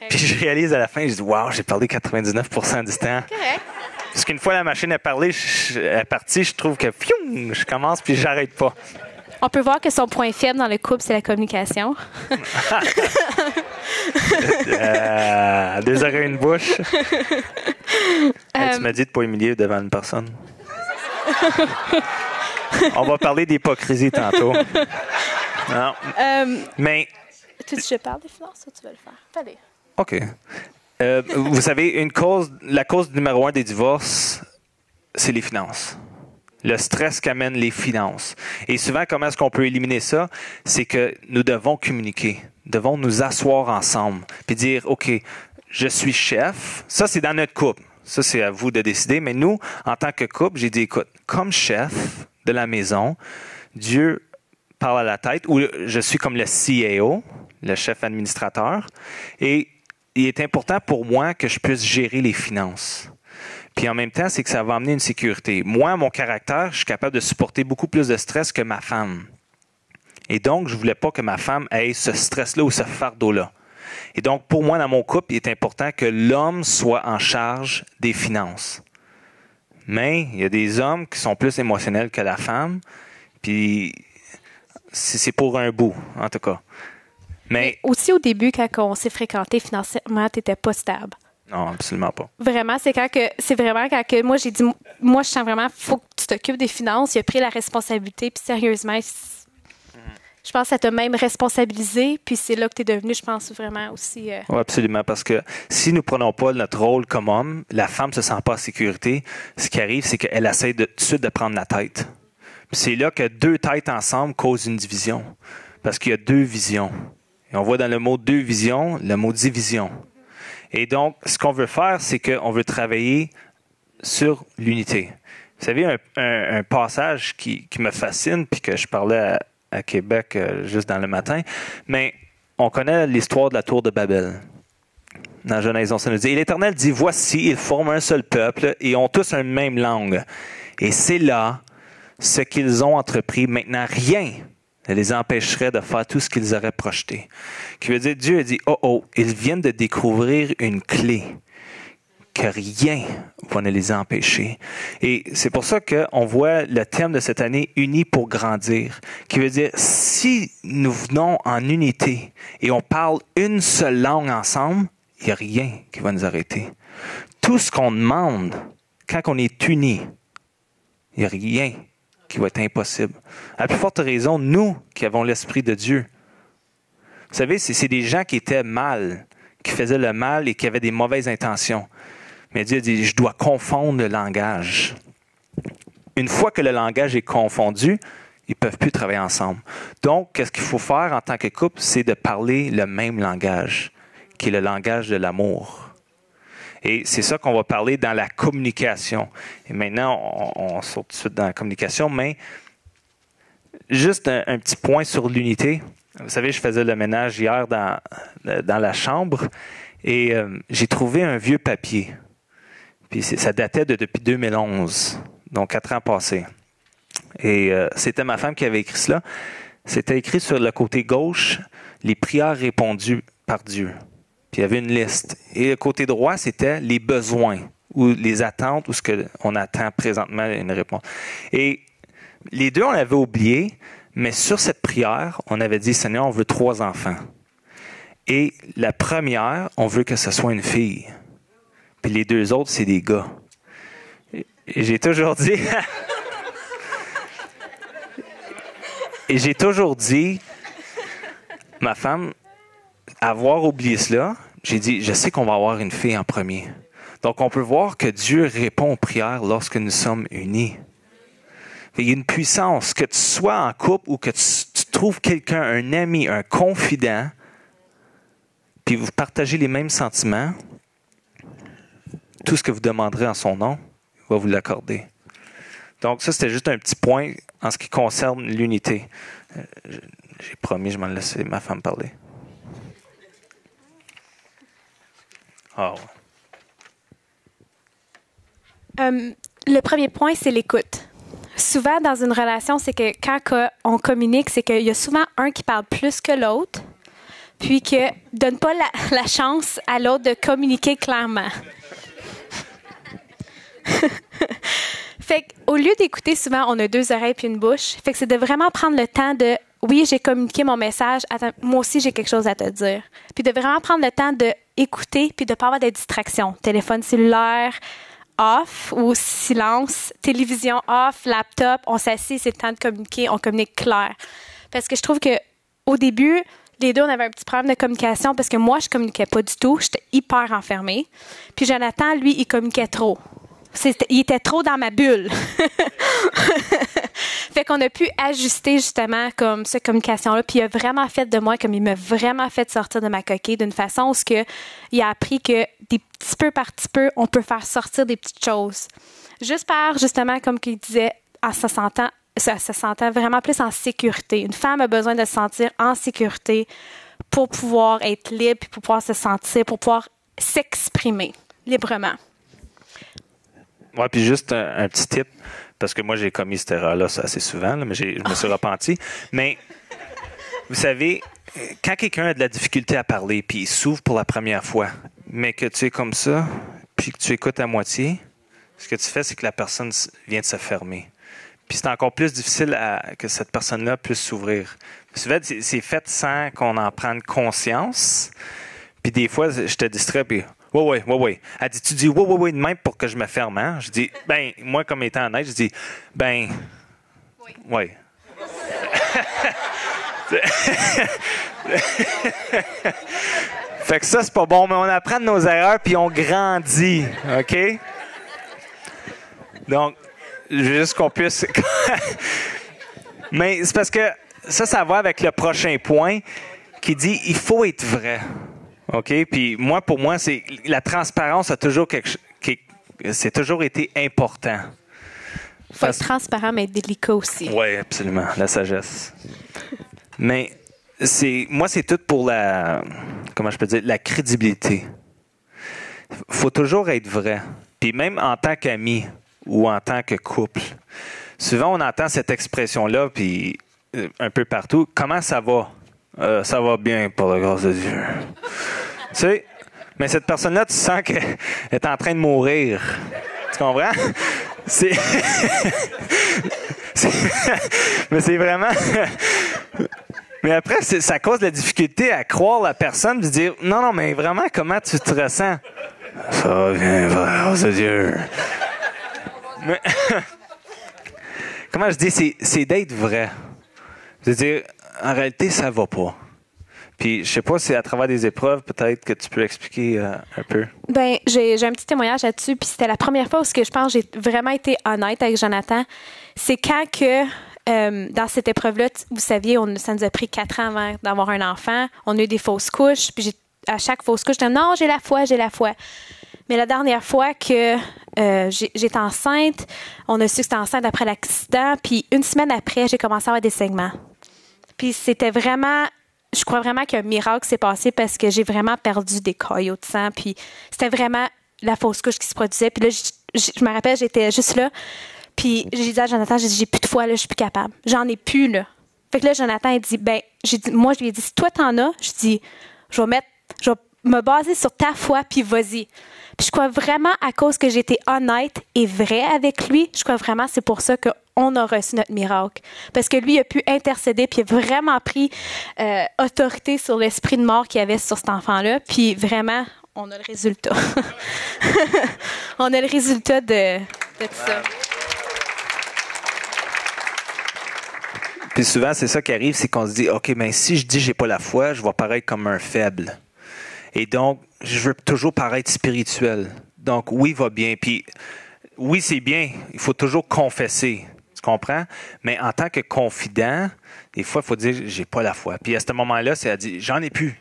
Puis je réalise à la fin, je dis Waouh, j'ai parlé 99% du temps. Parce qu'une fois la machine parlée, je- elle est partie, je trouve que fium, je commence puis j'arrête pas. On peut voir que son point faible dans le couple, c'est la communication. Euh, deux oreilles, une bouche. Hey, Euh, tu m'as dit de pas humilier devant une personne. On va parler d'hypocrisie tantôt. Non. Euh, Mais, tu dis, je parle des finances ou tu veux le faire? Allez. OK. Euh, vous savez, une cause, la cause numéro un des divorces, c'est les finances. Le stress qu'amènent les finances. Et souvent, comment est-ce qu'on peut éliminer ça? C'est que nous devons communiquer. Devons nous asseoir ensemble. Puis dire, OK, je suis chef. Ça, c'est dans notre couple. Ça, c'est à vous de décider. Mais nous, en tant que couple, j'ai dit, écoute, comme chef de la maison, Dieu parle à la tête, ou je suis comme le CAO, le chef administrateur, et il est important pour moi que je puisse gérer les finances. Puis en même temps, c'est que ça va amener une sécurité. Moi, mon caractère, je suis capable de supporter beaucoup plus de stress que ma femme. Et donc, je voulais pas que ma femme ait ce stress-là ou ce fardeau-là. Et donc, pour moi, dans mon couple, il est important que l'homme soit en charge des finances. Mais il y a des hommes qui sont plus émotionnels que la femme. Puis c'est pour un bout, en tout cas. Mais Mais aussi au début, quand on s'est fréquenté financièrement, tu n'étais pas stable. Non, absolument pas. Vraiment, c'est quand que c'est vraiment quand que moi j'ai dit moi je sens vraiment faut que tu t'occupes des finances, il a pris la responsabilité puis sérieusement s- je pense que ça t'a même responsabilisé, puis c'est là que tu es devenu, je pense, vraiment aussi. euh, Oui, absolument. Parce que si nous prenons pas notre rôle comme homme, la femme se sent pas en sécurité. Ce qui arrive, c'est qu'elle essaie de, tout de suite de prendre la tête. C'est là que deux têtes ensemble causent une division. Parce qu'il y a deux visions. Et on voit dans le mot deux visions, le mot division. Et donc, ce qu'on veut faire, c'est qu'on veut travailler sur l'unité. Vous savez, un, passage qui, me fascine, puis que je parlais à, Québec euh, juste dans le matin, mais on connaît l'histoire de la tour de Babel. Dans Genèse 11, ça nous dit, et l'Éternel dit, voici, ils forment un seul peuple et ont tous une même langue. Et c'est là ce qu'ils ont entrepris. Maintenant, rien ne les empêcherait de faire tout ce qu'ils auraient projeté. Qui veut dire, Dieu a dit, oh oh, ils viennent de découvrir une clé que rien va ne les empêcher. Et c'est pour ça qu'on voit le thème de cette année Unis pour grandir, qui veut dire si nous venons en unité et on parle une seule langue ensemble, il n'y a rien qui va nous arrêter. Tout ce qu'on demande quand on est unis, il n'y a rien qui va être impossible. À plus forte raison, nous qui avons l'Esprit de Dieu. Vous savez, c'est des gens qui étaient mal, qui faisaient le mal et qui avaient des mauvaises intentions. Mais Dieu dit, je dois confondre le langage. Une fois que le langage est confondu, ils ne peuvent plus travailler ensemble. Donc, qu'est-ce qu'il faut faire en tant que couple? C'est de parler le même langage, qui est le langage de l'amour. Et c'est ça qu'on va parler dans la communication. Et maintenant, on, saute tout de suite dans la communication, mais juste un, petit point sur l'unité. Vous savez, je faisais le ménage hier dans, dans la chambre et euh, j'ai trouvé un vieux papier. Puis ça datait de depuis 2011, donc quatre ans passés. Et euh, c'était ma femme qui avait écrit cela. C'était écrit sur le côté gauche, les prières répondues par Dieu. Puis il y avait une liste. Et le côté droit, c'était les besoins ou les attentes ou ce qu'on attend présentement une réponse. Et les deux, on l'avait oublié, mais sur cette prière, on avait dit, Seigneur, on veut trois enfants. Et la première, on veut que ce soit une fille. Puis les deux autres, c'est des gars. J'ai toujours dit. Et j'ai toujours dit, ma femme, avoir oublié cela, j'ai dit, je sais qu'on va avoir une fille en premier. Donc, on peut voir que Dieu répond aux prières lorsque nous sommes unis. Il y a une puissance, que tu sois en couple ou que tu, trouves quelqu'un, un ami, un confident, puis vous partagez les mêmes sentiments, tout ce que vous demanderez en son nom, il va vous l'accorder. Donc, ça, c'était juste un petit point en ce qui concerne l'unité. Euh, J'ai promis, je m'en laissais ma femme parler. Ah. Euh, le premier point, c'est l'écoute. Souvent, dans une relation, c'est que quand on communique, c'est qu'il y a souvent un qui parle plus que l'autre, puis que donne pas la, la chance à l'autre de communiquer clairement. fait qu'au lieu d'écouter, souvent, on a deux oreilles puis une bouche. Fait que c'est de vraiment prendre le temps de oui, j'ai communiqué mon message. Attends, moi aussi, j'ai quelque chose à te dire. Puis de vraiment prendre le temps de écouter puis de pas avoir de distractions. Téléphone cellulaire off ou silence, télévision off, laptop, on s'assied, c'est le temps de communiquer, on communique clair. Parce que je trouve que au début, les deux, on avait un petit problème de communication parce que moi, je communiquais pas du tout. J'étais hyper enfermée. Puis Jonathan, lui, il communiquait trop. Il était trop dans ma bulle. fait qu'on a pu ajuster justement comme cette communication-là. Puis il a vraiment fait de moi, comme il m'a vraiment fait sortir de ma coquille d'une façon où il a appris que des petits peu par petit peu, on peut faire sortir des petites choses. Juste par, justement, comme qu'il disait, en se sentant, se, se sentant vraiment plus en sécurité. Une femme a besoin de se sentir en sécurité pour pouvoir être libre, pour pouvoir se sentir, pour pouvoir s'exprimer librement. Ouais, puis juste un, petit tip, parce que moi, j'ai commis cette erreur-là assez souvent, là, mais je me suis repenti. Mais, vous savez, quand quelqu'un a de la difficulté à parler, puis il s'ouvre pour la première fois, mais que tu es comme ça, puis que tu écoutes à moitié, ce que tu fais, c'est que la personne vient de se fermer. Puis c'est encore plus difficile que cette personne-là puisse s'ouvrir. Souvent, c'est fait sans qu'on en prenne conscience. Puis des fois, je te distrais, puis ouais, ouais, ouais, ouais. Elle dit, tu dis ouais, ouais, ouais, de même pour que je me ferme, hein? Je dis, ben, moi, comme étant honnête, je dis, ben, ouais. fait que ça, c'est pas bon, mais on apprend de nos erreurs puis on grandit. OK? Donc, juste qu'on puisse. mais c'est parce que ça, ça va avec le prochain point qui dit il faut être vrai. OK? Puis moi, pour moi, c'est la transparence a toujours quelque c'est toujours été important. faut être transparent, mais être délicat aussi. Oui, absolument. La sagesse. Mais c'est moi, c'est tout pour la comment je peux dire la crédibilité. Faut toujours être vrai. Puis même en tant qu'ami ou en tant que couple, souvent on entend cette expression-là, puis euh, un peu partout. Comment ça va? Euh, Ça va bien, pour la grâce de Dieu. Tu sais, mais cette personne-là, tu sens qu'elle est en train de mourir. Tu comprends? C'est. Mais c'est vraiment. mais après, ça cause la difficulté à croire la personne, de dire non, non, mais vraiment, comment tu te ressens? Ça bien, frère, c'est Dieu. Comment je dis, c'est, c'est d'être vrai. De dire, en réalité, ça va pas. Puis, je sais pas si à travers des épreuves, peut-être que tu peux expliquer euh, un peu. Ben, j'ai un petit témoignage là-dessus, puis c'était la première fois où je pense j'ai vraiment été honnête avec Jonathan. C'est quand que euh, dans cette épreuve-là, vous saviez, ça nous a pris quatre ans avant d'avoir un enfant. On a eu des fausses couches, puis à chaque fausse couche, j'étais non, j'ai la foi, j'ai la foi. Mais la dernière fois que euh, j'étais enceinte, on a su que j'étais enceinte après l'accident, puis une semaine après, j'ai commencé à avoir des segments. Puis c'était vraiment, je crois vraiment qu'un miracle s'est passé parce que j'ai vraiment perdu des caillots de sang. Puis c'était vraiment la fausse couche qui se produisait. Puis là, je, me rappelle, j'étais juste là. Puis j'ai dit à Jonathan, j'ai dit, j'ai plus de foi, là, je suis plus capable. J'en ai plus, là. Fait que là, Jonathan, il dit, ben, j'ai dit, moi, je lui ai dit, si toi t'en as, je dis, je vais mettre, je vais me baser sur ta foi, puis vas-y. Puis je crois vraiment, à cause que j'étais honnête et vrai avec lui, je crois vraiment c'est pour ça qu'on a reçu notre miracle. Parce que lui, a pu intercéder, puis a vraiment pris euh, autorité sur l'esprit de mort qu'il avait sur cet enfant-là. Puis vraiment, on a le résultat. on a le résultat de, tout ça. Puis souvent, c'est ça qui arrive, c'est qu'on se dit, OK, mais si je dis j'ai pas la foi, je vais paraître comme un faible. Et donc, je veux toujours paraître spirituel. Donc, oui, va bien. Puis, oui, c'est bien. Il faut toujours confesser. Tu comprends? Mais en tant que confident, des fois, il faut dire, j'ai pas la foi. Puis à ce moment-là, c'est à dire, j'en ai plus.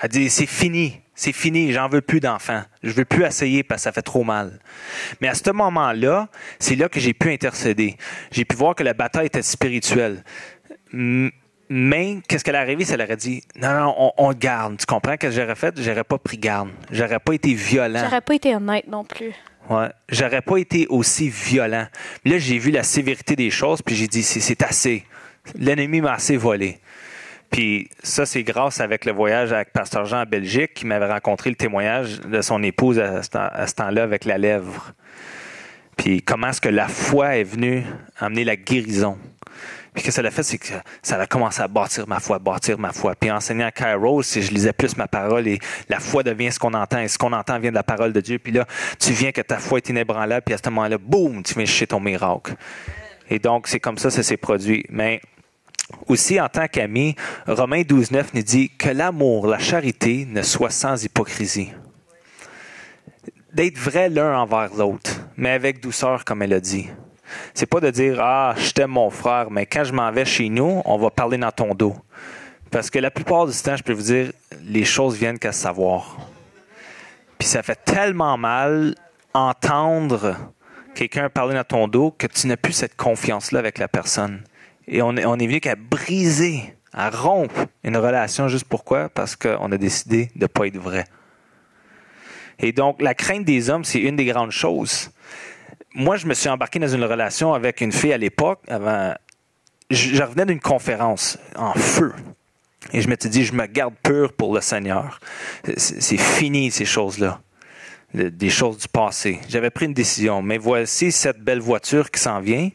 Elle dit, c'est fini. C'est fini. J'en veux plus d'enfants. Je veux plus essayer parce que ça fait trop mal. Mais à ce moment-là, c'est là que j'ai pu intercéder. J'ai pu voir que la bataille était spirituelle. Mais qu'est-ce qu'elle a arrivé? C'est qu'elle aurait dit, non, non, on, garde. Tu comprends? Qu'est-ce que j'aurais fait? J'aurais pas pris garde. J'aurais pas été violent. J'aurais pas été honnête non plus. Ouais. J'aurais pas été aussi violent. Là, j'ai vu la sévérité des choses, puis j'ai dit, c'est, assez. L'ennemi m'a assez volé. Puis ça, c'est grâce avec le voyage avec Pasteur Jean en Belgique qui m'avait rencontré le témoignage de son épouse à ce temps- à ce temps-là avec la lèvre. Puis comment est-ce que la foi est venue amener la guérison? Puis que ça l'a fait, c'est que ça a commencé à bâtir ma foi, bâtir ma foi. Puis enseignant Kairos, si je lisais plus ma parole et la foi devient ce qu'on entend et ce qu'on entend vient de la parole de Dieu. Puis là, tu viens que ta foi est inébranlable, puis à ce moment-là, boum, tu viens chercher ton miracle. Et donc, c'est comme ça que ça s'est produit. Mais aussi, en tant qu'ami, Romains 12, 9 nous dit que l'amour, la charité ne soit sans hypocrisie. D'être vrai l'un envers l'autre, mais avec douceur, comme elle a dit. C'est pas de dire Ah, je t'aime mon frère, mais quand je m'en vais chez nous, on va parler dans ton dos. Parce que la plupart du temps, je peux vous dire, les choses viennent qu'à savoir. Puis ça fait tellement mal entendre quelqu'un parler dans ton dos que tu n'as plus cette confiance-là avec la personne. Et on est, on est venu qu'à briser, à rompre une relation juste pourquoi? Parce qu'on a décidé de ne pas être vrai. Et donc, la crainte des hommes, c'est une des grandes choses. Moi, je me suis embarqué dans une relation avec une fille à l'époque, avant. Je, revenais d'une conférence en feu. Et je m'étais dit, je me garde pur pour le Seigneur. C'est fini, ces choses-là. Des choses du passé. J'avais pris une décision, mais voici cette belle voiture qui s'en vient.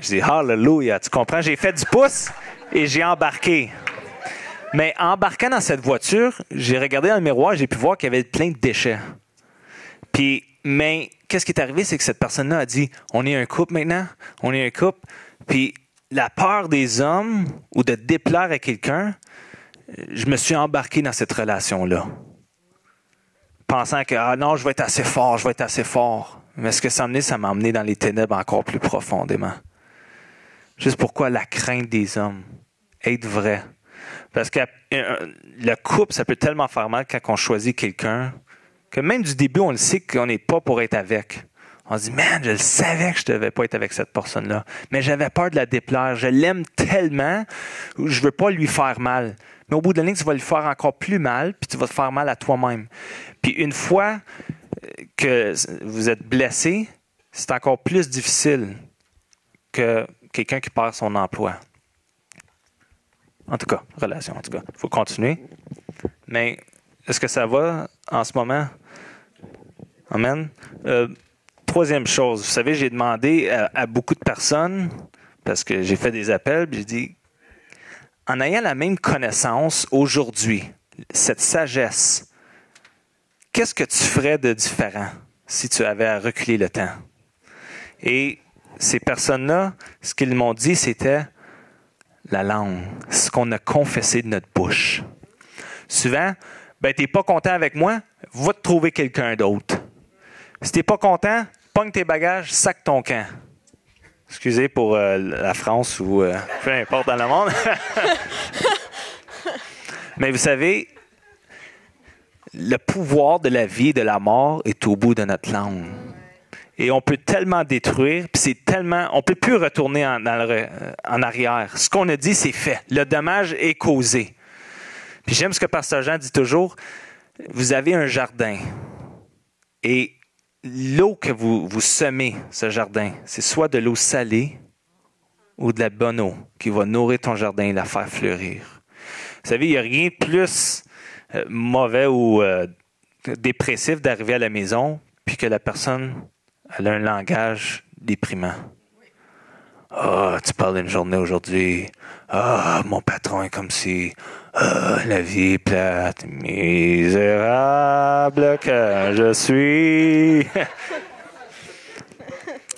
Je dis, Hallelujah. Tu comprends? J'ai fait du pouce et j'ai embarqué. Mais embarquant dans cette voiture, j'ai regardé dans le miroir, j'ai pu voir qu'il y avait plein de déchets. Puis, mais qu'est-ce qui est arrivé, c'est que cette personne-là a dit, on est un couple maintenant, on est un couple. Puis la peur des hommes ou de déplaire à quelqu'un, je me suis embarqué dans cette relation-là. Pensant que, ah non, je vais être assez fort, je vais être assez fort. Mais ce que ça m'a amené, ça m'a emmené dans les ténèbres encore plus profondément. Juste pourquoi la crainte des hommes. Être vrai. Parce que euh, le couple, ça peut tellement faire mal quand on choisit quelqu'un que même du début, on le sait qu'on n'est pas pour être avec. On se dit, man, je le savais que je devais pas être avec cette personne-là. Mais j'avais peur de la déplaire. Je l'aime tellement, je veux pas lui faire mal. Mais au bout de la ligne, tu vas lui faire encore plus mal, puis tu vas te faire mal à toi-même. Puis une fois que vous êtes blessé, c'est encore plus difficile que quelqu'un qui perd son emploi. En tout cas, relation, en tout cas. Il faut continuer. Mais est-ce que ça va en ce moment? Amen. Euh, troisième chose, vous savez, j'ai demandé à, beaucoup de personnes, parce que j'ai fait des appels, j'ai dit, en ayant la même connaissance aujourd'hui, cette sagesse, qu'est-ce que tu ferais de différent si tu avais à reculer le temps? Et ces personnes-là, ce qu'ils m'ont dit, c'était la langue, ce qu'on a confessé de notre bouche. Souvent, ben, t'es pas content avec moi, va te trouver quelqu'un d'autre. Si t'es pas content, pogne tes bagages, sac ton camp. Excusez pour euh, la France ou euh, peu importe dans le monde. Mais vous savez, le pouvoir de la vie et de la mort est au bout de notre langue. Et on peut tellement détruire, puis c'est tellement, on peut plus retourner en, euh, en arrière. Ce qu'on a dit, c'est fait. Le dommage est causé. Puis j'aime ce que Pasteur Jean dit toujours. Vous avez un jardin. Et l'eau que vous, vous semez, ce jardin, c'est soit de l'eau salée ou de la bonne eau qui va nourrir ton jardin et la faire fleurir. Vous savez, il n'y a rien de plus euh, mauvais ou euh, dépressif d'arriver à la maison puis que la personne a un langage déprimant. Ah, tu parles d'une journée aujourd'hui. Ah, mon patron est comme si. Ah, la vie est plate, misérable que je suis.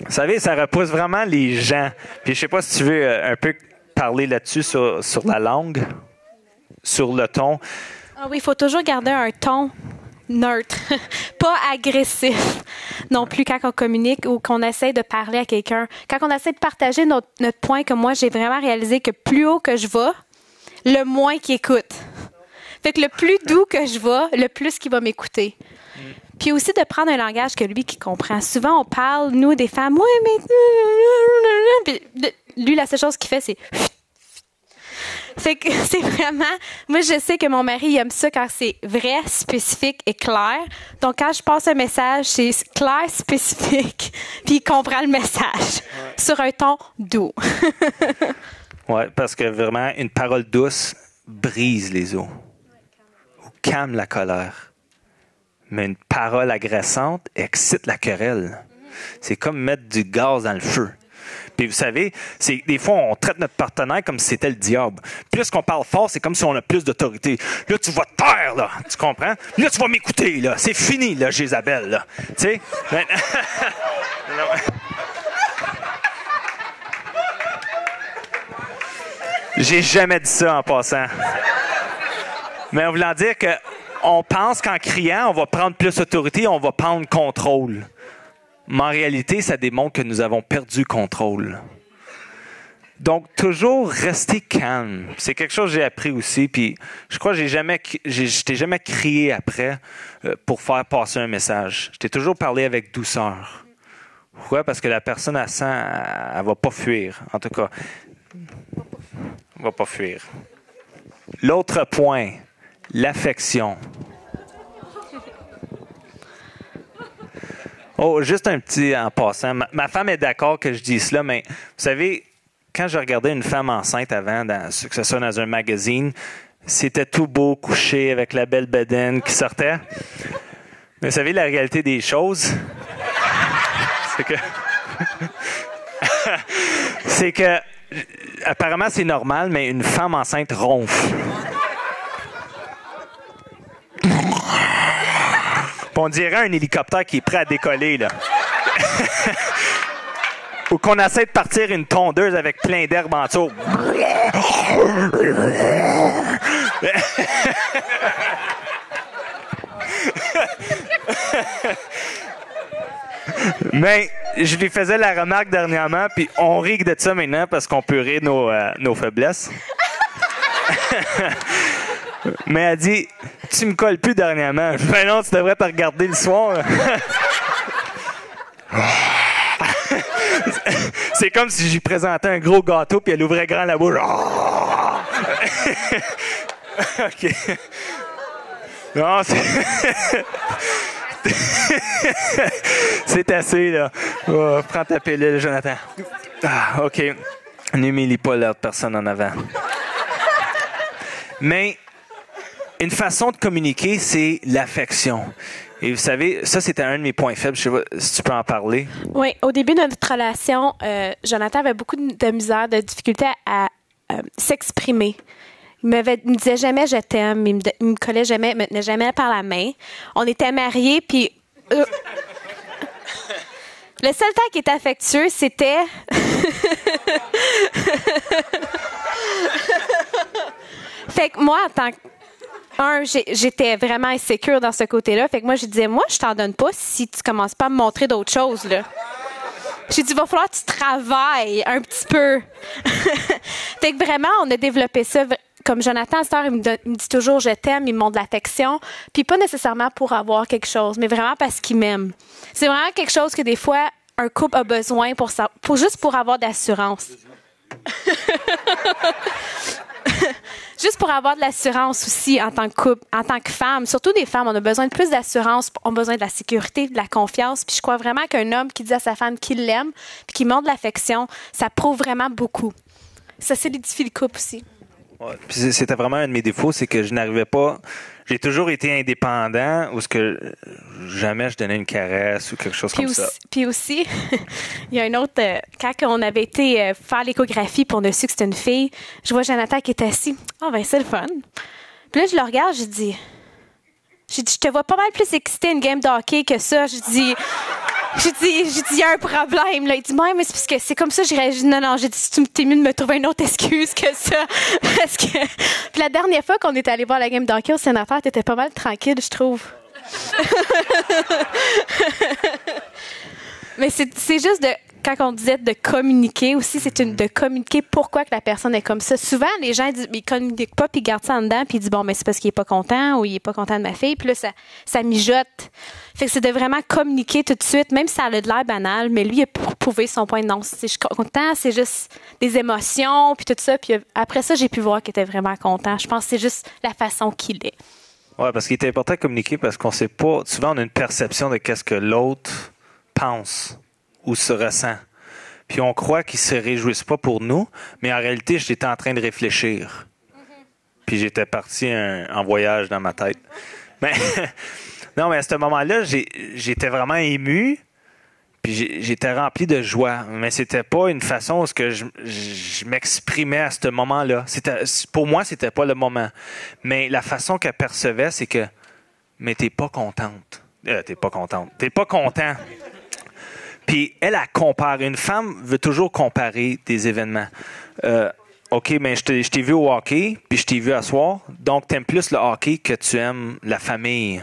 Vous savez, ça repousse vraiment les gens. Puis je sais pas si tu veux euh, un peu parler là-dessus sur, sur la langue, sur le ton. Ah oui, il faut toujours garder un ton neutre, pas agressif non plus quand on communique ou qu'on essaie de parler à quelqu'un. Quand on essaie de partager notre, point, que moi, j'ai vraiment réalisé que plus haut que je vais, le moins qu'il écoute. Fait que le plus doux que je vais, le plus qu'il va m'écouter. Puis aussi de prendre un langage que lui qui comprend. Souvent, on parle, nous, des femmes, oui, mais. Puis, lui, la seule chose qu'il fait, c'est fait que c'est vraiment. Moi, je sais que mon mari aime ça quand c'est vrai, spécifique et clair. Donc, quand je passe un message, c'est clair, spécifique, puis il comprend le message sur un ton doux. oui, parce que vraiment, une parole douce brise les os ou calme la colère. Mais une parole agressante excite la querelle. C'est comme mettre du gaz dans le feu. Puis vous savez, c'est des fois on traite notre partenaire comme si c'était le diable. Plus qu'on parle fort, c'est comme si on a plus d'autorité. Là, tu vas te taire, là. Tu comprends? Là, tu vas m'écouter, là. C'est fini, là, Jézabel, là. Tu sais? J'ai jamais dit ça en passant. Mais en voulant dire que on pense qu'en criant, on va prendre plus d'autorité, on va prendre contrôle. Mais en réalité, ça démontre que nous avons perdu contrôle. Donc, toujours rester calme. C'est quelque chose que j'ai appris aussi. Puis, je crois que j'ai jamais, je t'ai jamais crié après euh, pour faire passer un message. Je t'ai toujours parlé avec douceur. Pourquoi? Parce que la personne, elle sent, elle, va pas fuir. En tout cas, elle va pas fuir. L'autre point, l'affection. Oh, juste un petit en passant. Ma, femme est d'accord que je dise cela, mais vous savez, quand je regardais une femme enceinte avant, dans, que ce soit dans un magazine, c'était tout beau, couché avec la belle bedaine qui sortait. Mais vous savez, la réalité des choses, c'est que. c'est que. Apparemment, c'est normal, mais une femme enceinte ronfle. On dirait un hélicoptère qui est prêt à décoller, là. ou qu'on essaie de partir une tondeuse avec plein d'herbe en dessous. Mais je lui faisais la remarque dernièrement, puis on rit de ça maintenant parce qu'on peut rire nos, euh, nos faiblesses. Mais elle dit Tu me colles plus dernièrement. Je Ben non, tu devrais te regarder le soir. C'est comme si j'y présentais un gros gâteau puis elle ouvrait grand la bouche. OK. Non, c'est. assez, là. Prends ta pilule, Jonathan. Ah, OK. N'humilie pas l'autre personne en avant. Mais une façon de communiquer, c'est l'affection. Et vous savez, ça, c'était un de mes points faibles. Je sais pas si tu peux en parler. Oui, au début de notre relation, euh, Jonathan avait beaucoup de misère, de difficulté à euh, s'exprimer. Il, me disait jamais je t'aime, il il me collait jamais, il me tenait jamais par la main. On était mariés, puis euh, le seul temps qui était affectueux, c'était fait que moi, en tant que un, j'étais vraiment insécure dans ce côté-là. Fait que moi, je disais, moi, je t'en donne pas si tu commences pas à me montrer d'autres choses, là. J'ai dit, va falloir que tu travailles un petit peu. fait que vraiment, on a développé ça. Comme Jonathan, heure, il il me dit toujours je t'aime, il me montre de l'affection. Puis pas nécessairement pour avoir quelque chose, mais vraiment parce qu'il m'aime. C'est vraiment quelque chose que des fois, un couple a besoin pour juste pour avoir d'assurance. juste pour avoir de l'assurance aussi en tant que couple, en tant que femme. Surtout des femmes, on a besoin de plus d'assurance, on a besoin de la sécurité, de la confiance. Puis je crois vraiment qu'un homme qui dit à sa femme qu'il l'aime, puis qui montre de l'affection, ça prouve vraiment beaucoup. Ça solidifie le couple aussi. Ouais, c'était vraiment un de mes défauts, c'est que je n'arrivais pas. J'ai toujours été indépendant, ou ce que jamais je donnais une caresse ou quelque chose Puis comme aussi, ça. puis aussi, il y a un autre. euh, quand on avait été euh, faire l'échographie, on a su que c'était une fille, je vois Jonathan qui est assis. Ah, ben, c'est le fun. Puis là, je le regarde, je dis. J'ai dit, je te vois pas mal plus excité une game de hockey que ça. Je dis. J'ai dit, j'ai dit, il y a un problème, là. Il dit, mais c'est parce que c'est comme ça, j'ai réagi. Non, non, j'ai dit, tu t'es mieux de me trouver une autre excuse que ça. Parce que. Puis la dernière fois qu'on est allé voir la game de hockey au sénateur, t'étais pas mal tranquille, je trouve. Mais c'est juste de quand on disait de communiquer aussi, c'est une de communiquer pourquoi que la personne est comme ça. Souvent, les gens disent, ils communiquent pas puis ils gardent ça en dedans puis ils disent bon, mais c'est parce qu'il est pas content ou il est pas content de ma fille. Puis là, ça, ça mijote. Fait que c'est de vraiment communiquer tout de suite, même si ça a de l'air banal, mais lui il a prouver son point de non. C'est je suis content, c'est juste des émotions puis tout ça. Puis après ça, j'ai pu voir qu'il était vraiment content. Je pense que c'est juste la façon qu'il est. Ouais, parce qu'il est important de communiquer parce qu'on sait pas. Souvent, on a une perception de qu'est-ce que l'autre pense ou se ressent. Puis on croit qu'il se réjouisse pas pour nous, mais en réalité, j'étais en train de réfléchir. Puis j'étais parti un- en voyage dans ma tête. Mais non, mais à ce moment-là, j'étais vraiment ému. Puis j'étais rempli de joie, mais c'était pas une façon où je, je m'exprimais à ce moment-là. Pour moi, c'était pas le moment. Mais la façon qu'elle percevait, c'est que mais t'es pas contente. Euh, t'es pas contente. T'es pas content. Puis elle, elle compare. Une femme veut toujours comparer des événements. Euh, OK, mais je t'ai je t'ai vu au hockey, puis je t'ai vu à. Donc, t'aimes plus le hockey que tu aimes la famille.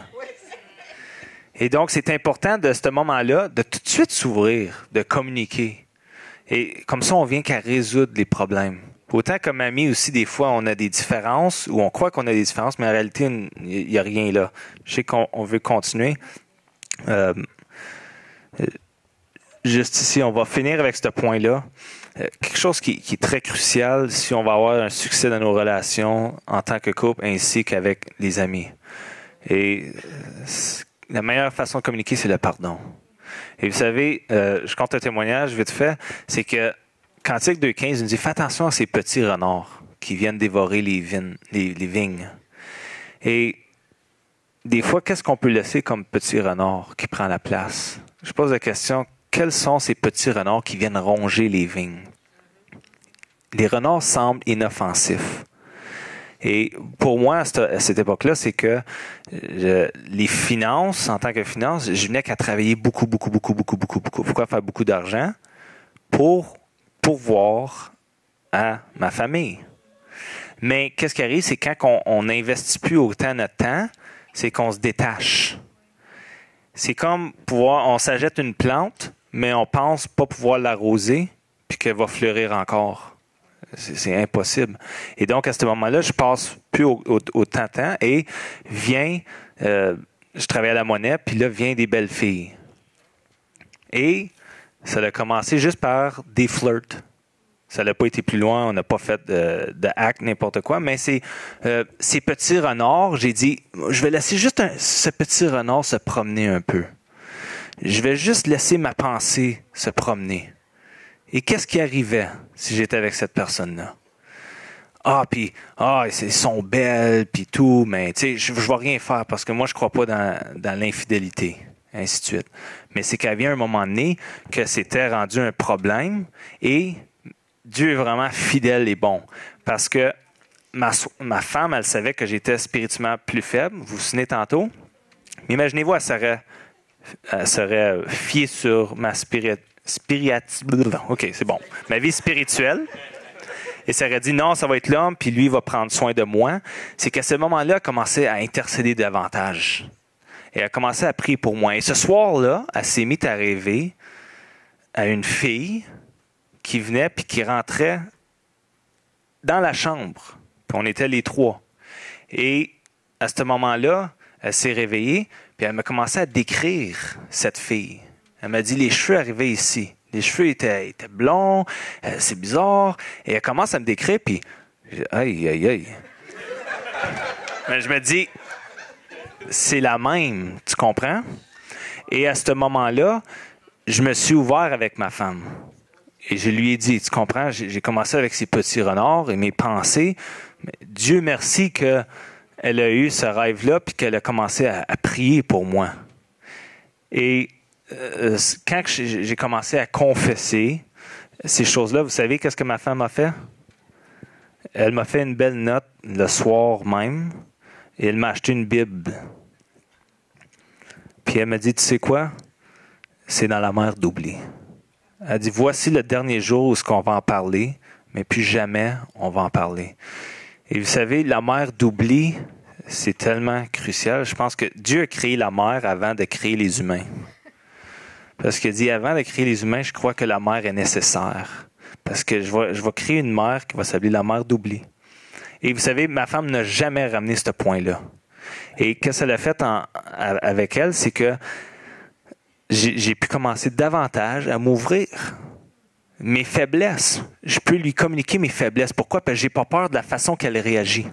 Et donc, c'est important de ce moment-là de tout de suite s'ouvrir, de communiquer. Et comme ça, on vient qu'à résoudre les problèmes. Autant comme ami aussi, des fois, on a des différences ou on croit qu'on a des différences, mais en réalité, il n'y a rien là. Je sais qu'on on veut continuer. Euh, juste ici, on va finir avec ce point-là. Euh, quelque chose qui, qui est très crucial si on va avoir un succès dans nos relations en tant que couple ainsi qu'avec les amis. Et euh, la meilleure façon de communiquer, c'est le pardon. Et vous savez, euh, je compte un témoignage vite fait, c'est que Cantique 2.15 il nous dit Fais attention à ces petits renards qui viennent dévorer les, vignes- les vignes. Et des fois, qu'est-ce qu'on peut laisser comme petit renard qui prend la place? Je pose la question, quels sont ces petits renards qui viennent ronger les vignes? Les renards semblent inoffensifs. Et pour moi, à cette, époque-là, c'est que euh, les finances, en tant que finance, je venais qu'à travailler beaucoup, beaucoup, beaucoup, beaucoup, beaucoup, beaucoup. Pourquoi faire beaucoup d'argent? pour pourvoir à ma famille. Mais qu'est-ce qui arrive, c'est quand on n'investit plus autant notre temps, c'est qu'on se détache. C'est comme pouvoir, on s'achète une plante, mais on pense pas pouvoir l'arroser, puis qu'elle va fleurir encore. C'est impossible. Et donc, à ce moment-là, je passe plus au, au, temps et vient, euh, je travaille à la monnaie, puis là, vient des belles filles. Et ça a commencé juste par des flirts. Ça n'a pas été plus loin, on n'a pas fait de, de hack, n'importe quoi, mais c'est euh, ces petits renards, j'ai dit, je vais laisser juste ce petit renard se promener un peu. Je vais juste laisser ma pensée se promener. Et qu'est-ce qui arrivait si j'étais avec cette personne-là? Ah, puis, ah, ils sont belles, puis tout, mais tu sais, je ne vais rien faire parce que moi, je crois pas dans, l'infidélité, ainsi de suite. Mais c'est avait un moment donné que c'était rendu un problème et Dieu est vraiment fidèle et bon. Parce que ma, ma femme, elle savait que j'étais spirituellement plus faible. Vous vous souvenez tantôt? Mais imaginez-vous, elle serait, serait fiée sur ma spirit, OK, c'est bon. Ma vie spirituelle. Et ça aurait dit non, ça va être l'homme, puis lui va prendre soin de moi. C'est qu'à ce moment-là, elle a commencé à intercéder davantage. Et elle a commencé à prier pour moi. Et ce soir-là, elle s'est mise à rêver à une fille qui venait puis qui rentrait dans la chambre. Puis on était les trois. Et à ce moment-là, elle s'est réveillée, elle m'a commencé à décrire cette fille. Elle m'a dit les cheveux arrivaient ici. Les cheveux étaient, blonds, euh, c'est bizarre. Et elle commence à me décrire, puis aïe, aïe, aïe. Mais je me dis, c'est la même, tu comprends? Et à ce moment-là, je me suis ouvert avec ma femme. Et je lui ai dit, tu comprends, j'ai commencé avec ces petits renards et mes pensées. Mais Dieu merci qu'elle a eu ce rêve-là puis qu'elle a commencé à, prier pour moi. Et euh, quand j'ai commencé à confesser ces choses-là, vous savez qu'est-ce que ma femme a fait? Elle m'a fait une belle note le soir même et elle m'a acheté une Bible. Puis elle m'a dit, tu sais quoi? C'est dans la mer d'oubli. Elle dit, voici le dernier jour où ce qu'on va en parler, mais plus jamais on va en parler. Et vous savez, la mer d'oubli, c'est tellement crucial. Je pense que Dieu a créé la mer avant de créer les humains. Parce qu'il dit, avant de créer les humains, je crois que la mer est nécessaire. Parce que je vais, je créer une mer qui va s'appeler la mer d'oubli. Et vous savez, ma femme n'a jamais ramené ce point-là. Et qu'est-ce qu'elle a fait avec elle, c'est que j'ai pu commencer davantage à m'ouvrir. Mes faiblesses, je peux lui communiquer mes faiblesses. Pourquoi? Parce que j'ai pas peur de la façon qu'elle réagit.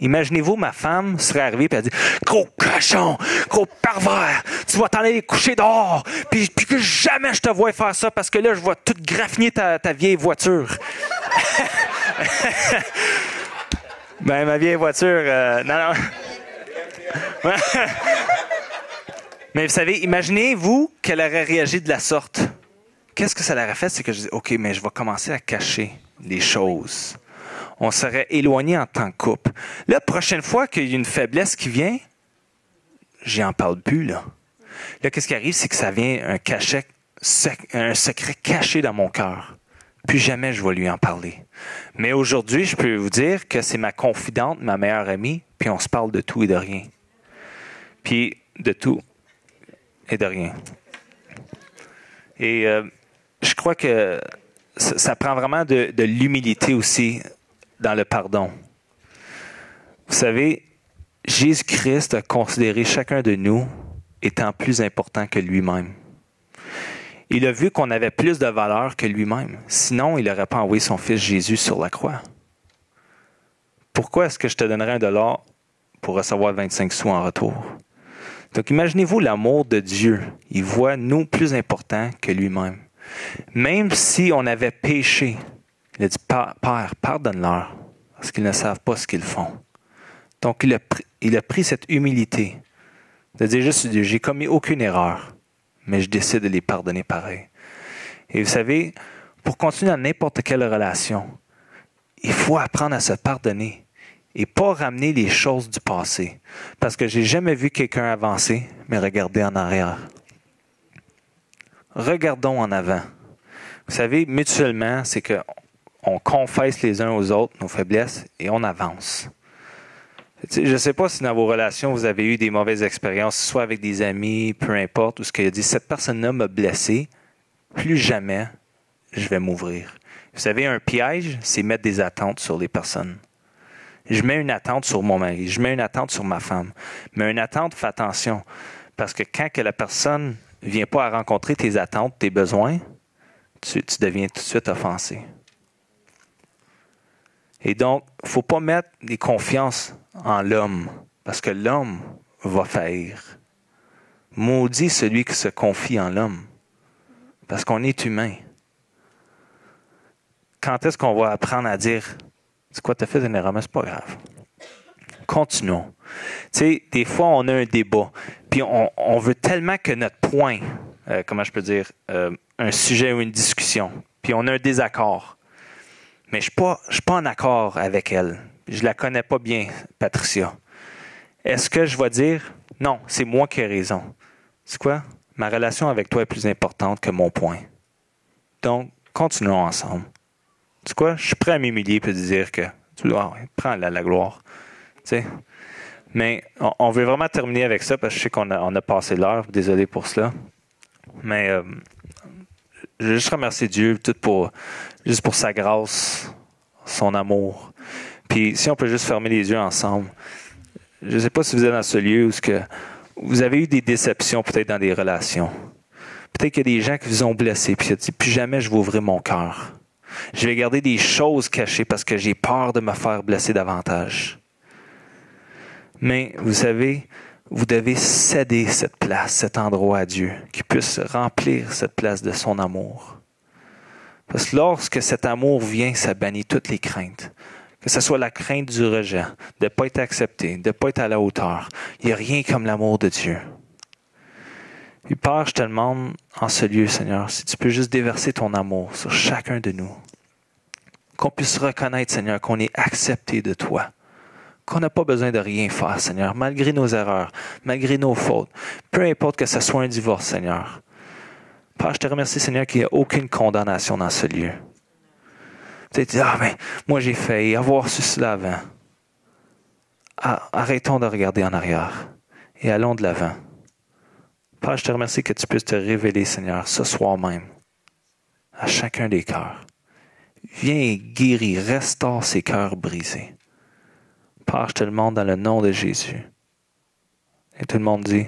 Imaginez-vous, ma femme serait arrivée et elle dit Gros cochon, gros pervers, tu vas t'en aller coucher dehors, puis, que jamais je te vois faire ça parce que là, je vois tout graffiner ta, ta vieille voiture. ben, ma vieille voiture, euh, non, non. Mais vous savez, imaginez-vous qu'elle aurait réagi de la sorte. Qu'est-ce que ça l'aurait fait? C'est que je dis, OK, mais je vais commencer à cacher les choses. On serait éloigné en tant que couple. La prochaine fois qu'il y a une faiblesse qui vient, j'en parle plus, là. Là, qu'est-ce qui arrive? C'est que ça vient un cachet, un secret caché dans mon cœur. Plus jamais je vais lui en parler. Mais aujourd'hui, je peux vous dire que c'est ma confidente, ma meilleure amie, puis on se parle de tout et de rien. Puis de tout et de rien. Et euh, je crois que ça, prend vraiment de, l'humilité aussi dans le pardon. Vous savez, Jésus-Christ a considéré chacun de nous étant plus important que lui-même. Il a vu qu'on avait plus de valeur que lui-même. Sinon, il n'aurait pas envoyé son fils Jésus sur la croix. Pourquoi est-ce que je te donnerais un dollar pour recevoir 25 sous en retour? Donc imaginez-vous l'amour de Dieu. Il voit nous plus importants que lui-même. Même si on avait péché, il a dit, Père, pardonne-leur, parce qu'ils ne savent pas ce qu'ils font. Donc il a, pris, cette humilité de dire juste j'ai commis aucune erreur, mais je décide de les pardonner pareil. Et vous savez, pour continuer dans n'importe quelle relation, il faut apprendre à se pardonner et pas ramener les choses du passé. Parce que j'ai jamais vu quelqu'un avancer, mais regarder en arrière. Regardons en avant. Vous savez, mutuellement, c'est que on confesse les uns aux autres nos faiblesses et on avance. Je ne sais pas si dans vos relations, vous avez eu des mauvaises expériences, soit avec des amis, peu importe, ou ce qu'il a dit, cette personne-là m'a blessé, plus jamais je vais m'ouvrir. Vous savez, un piège, c'est mettre des attentes sur les personnes. Je mets une attente sur mon mari, je mets une attente sur ma femme. Mais une attente, fais attention. Parce que quand que la personne ne vient pas à rencontrer tes attentes, tes besoins, tu, deviens tout de suite offensé. Et donc, il ne faut pas mettre des confiances en l'homme, parce que l'homme va faillir. Maudit celui qui se confie en l'homme, parce qu'on est humain. Quand est-ce qu'on va apprendre à dire C'est quoi, tu as fait une erreur, c'est pas grave. Continuons. Tu sais, des fois, on a un débat, puis on, veut tellement que notre point, euh, comment je peux dire, euh, un sujet ou une discussion, puis on a un désaccord. Mais je ne suis, pas en accord avec elle. Je la connais pas bien, Patricia. Est-ce que je vais dire non, c'est moi qui ai raison? C'est quoi? Ma relation avec toi est plus importante que mon point. Donc, continuons ensemble. C'est quoi? Je suis prêt à m'humilier et dire que tu dois prends la, la gloire. Mais on, veut vraiment terminer avec ça parce que je sais qu'on a, passé l'heure. Désolé pour cela. Mais euh, je veux juste remercier Dieu tout pour, juste pour sa grâce, son amour. Puis si on peut juste fermer les yeux ensemble. Je ne sais pas si vous êtes dans ce lieu où que vous avez eu des déceptions peut-être dans des relations. Peut-être qu'il y a des gens qui vous ont blessé, puis dit plus jamais je vais ouvrir mon cœur. Je vais garder des choses cachées parce que j'ai peur de me faire blesser davantage. Mais vous savez, vous devez céder cette place, cet endroit à Dieu, qui puisse remplir cette place de son amour. Parce que lorsque cet amour vient, ça bannit toutes les craintes. Que ce soit la crainte du rejet, de ne pas être accepté, de ne pas être à la hauteur. Il n'y a rien comme l'amour de Dieu. Et Père, je te demande en ce lieu, Seigneur, si tu peux juste déverser ton amour sur chacun de nous. Qu'on puisse reconnaître, Seigneur, qu'on est accepté de toi qu'on n'a pas besoin de rien faire, Seigneur, malgré nos erreurs, malgré nos fautes. Peu importe que ce soit un divorce, Seigneur. Père, je te remercie, Seigneur, qu'il n'y a aucune condamnation dans ce lieu. Tu dit, ah, mais moi j'ai failli avoir su cela avant. Ah, arrêtons de regarder en arrière et allons de l'avant. Père, je te remercie que tu puisses te révéler, Seigneur, ce soir même, à chacun des cœurs. Viens guérir, restaure ces cœurs brisés. Pâche tout le monde dans le nom de Jésus. Et tout le monde dit.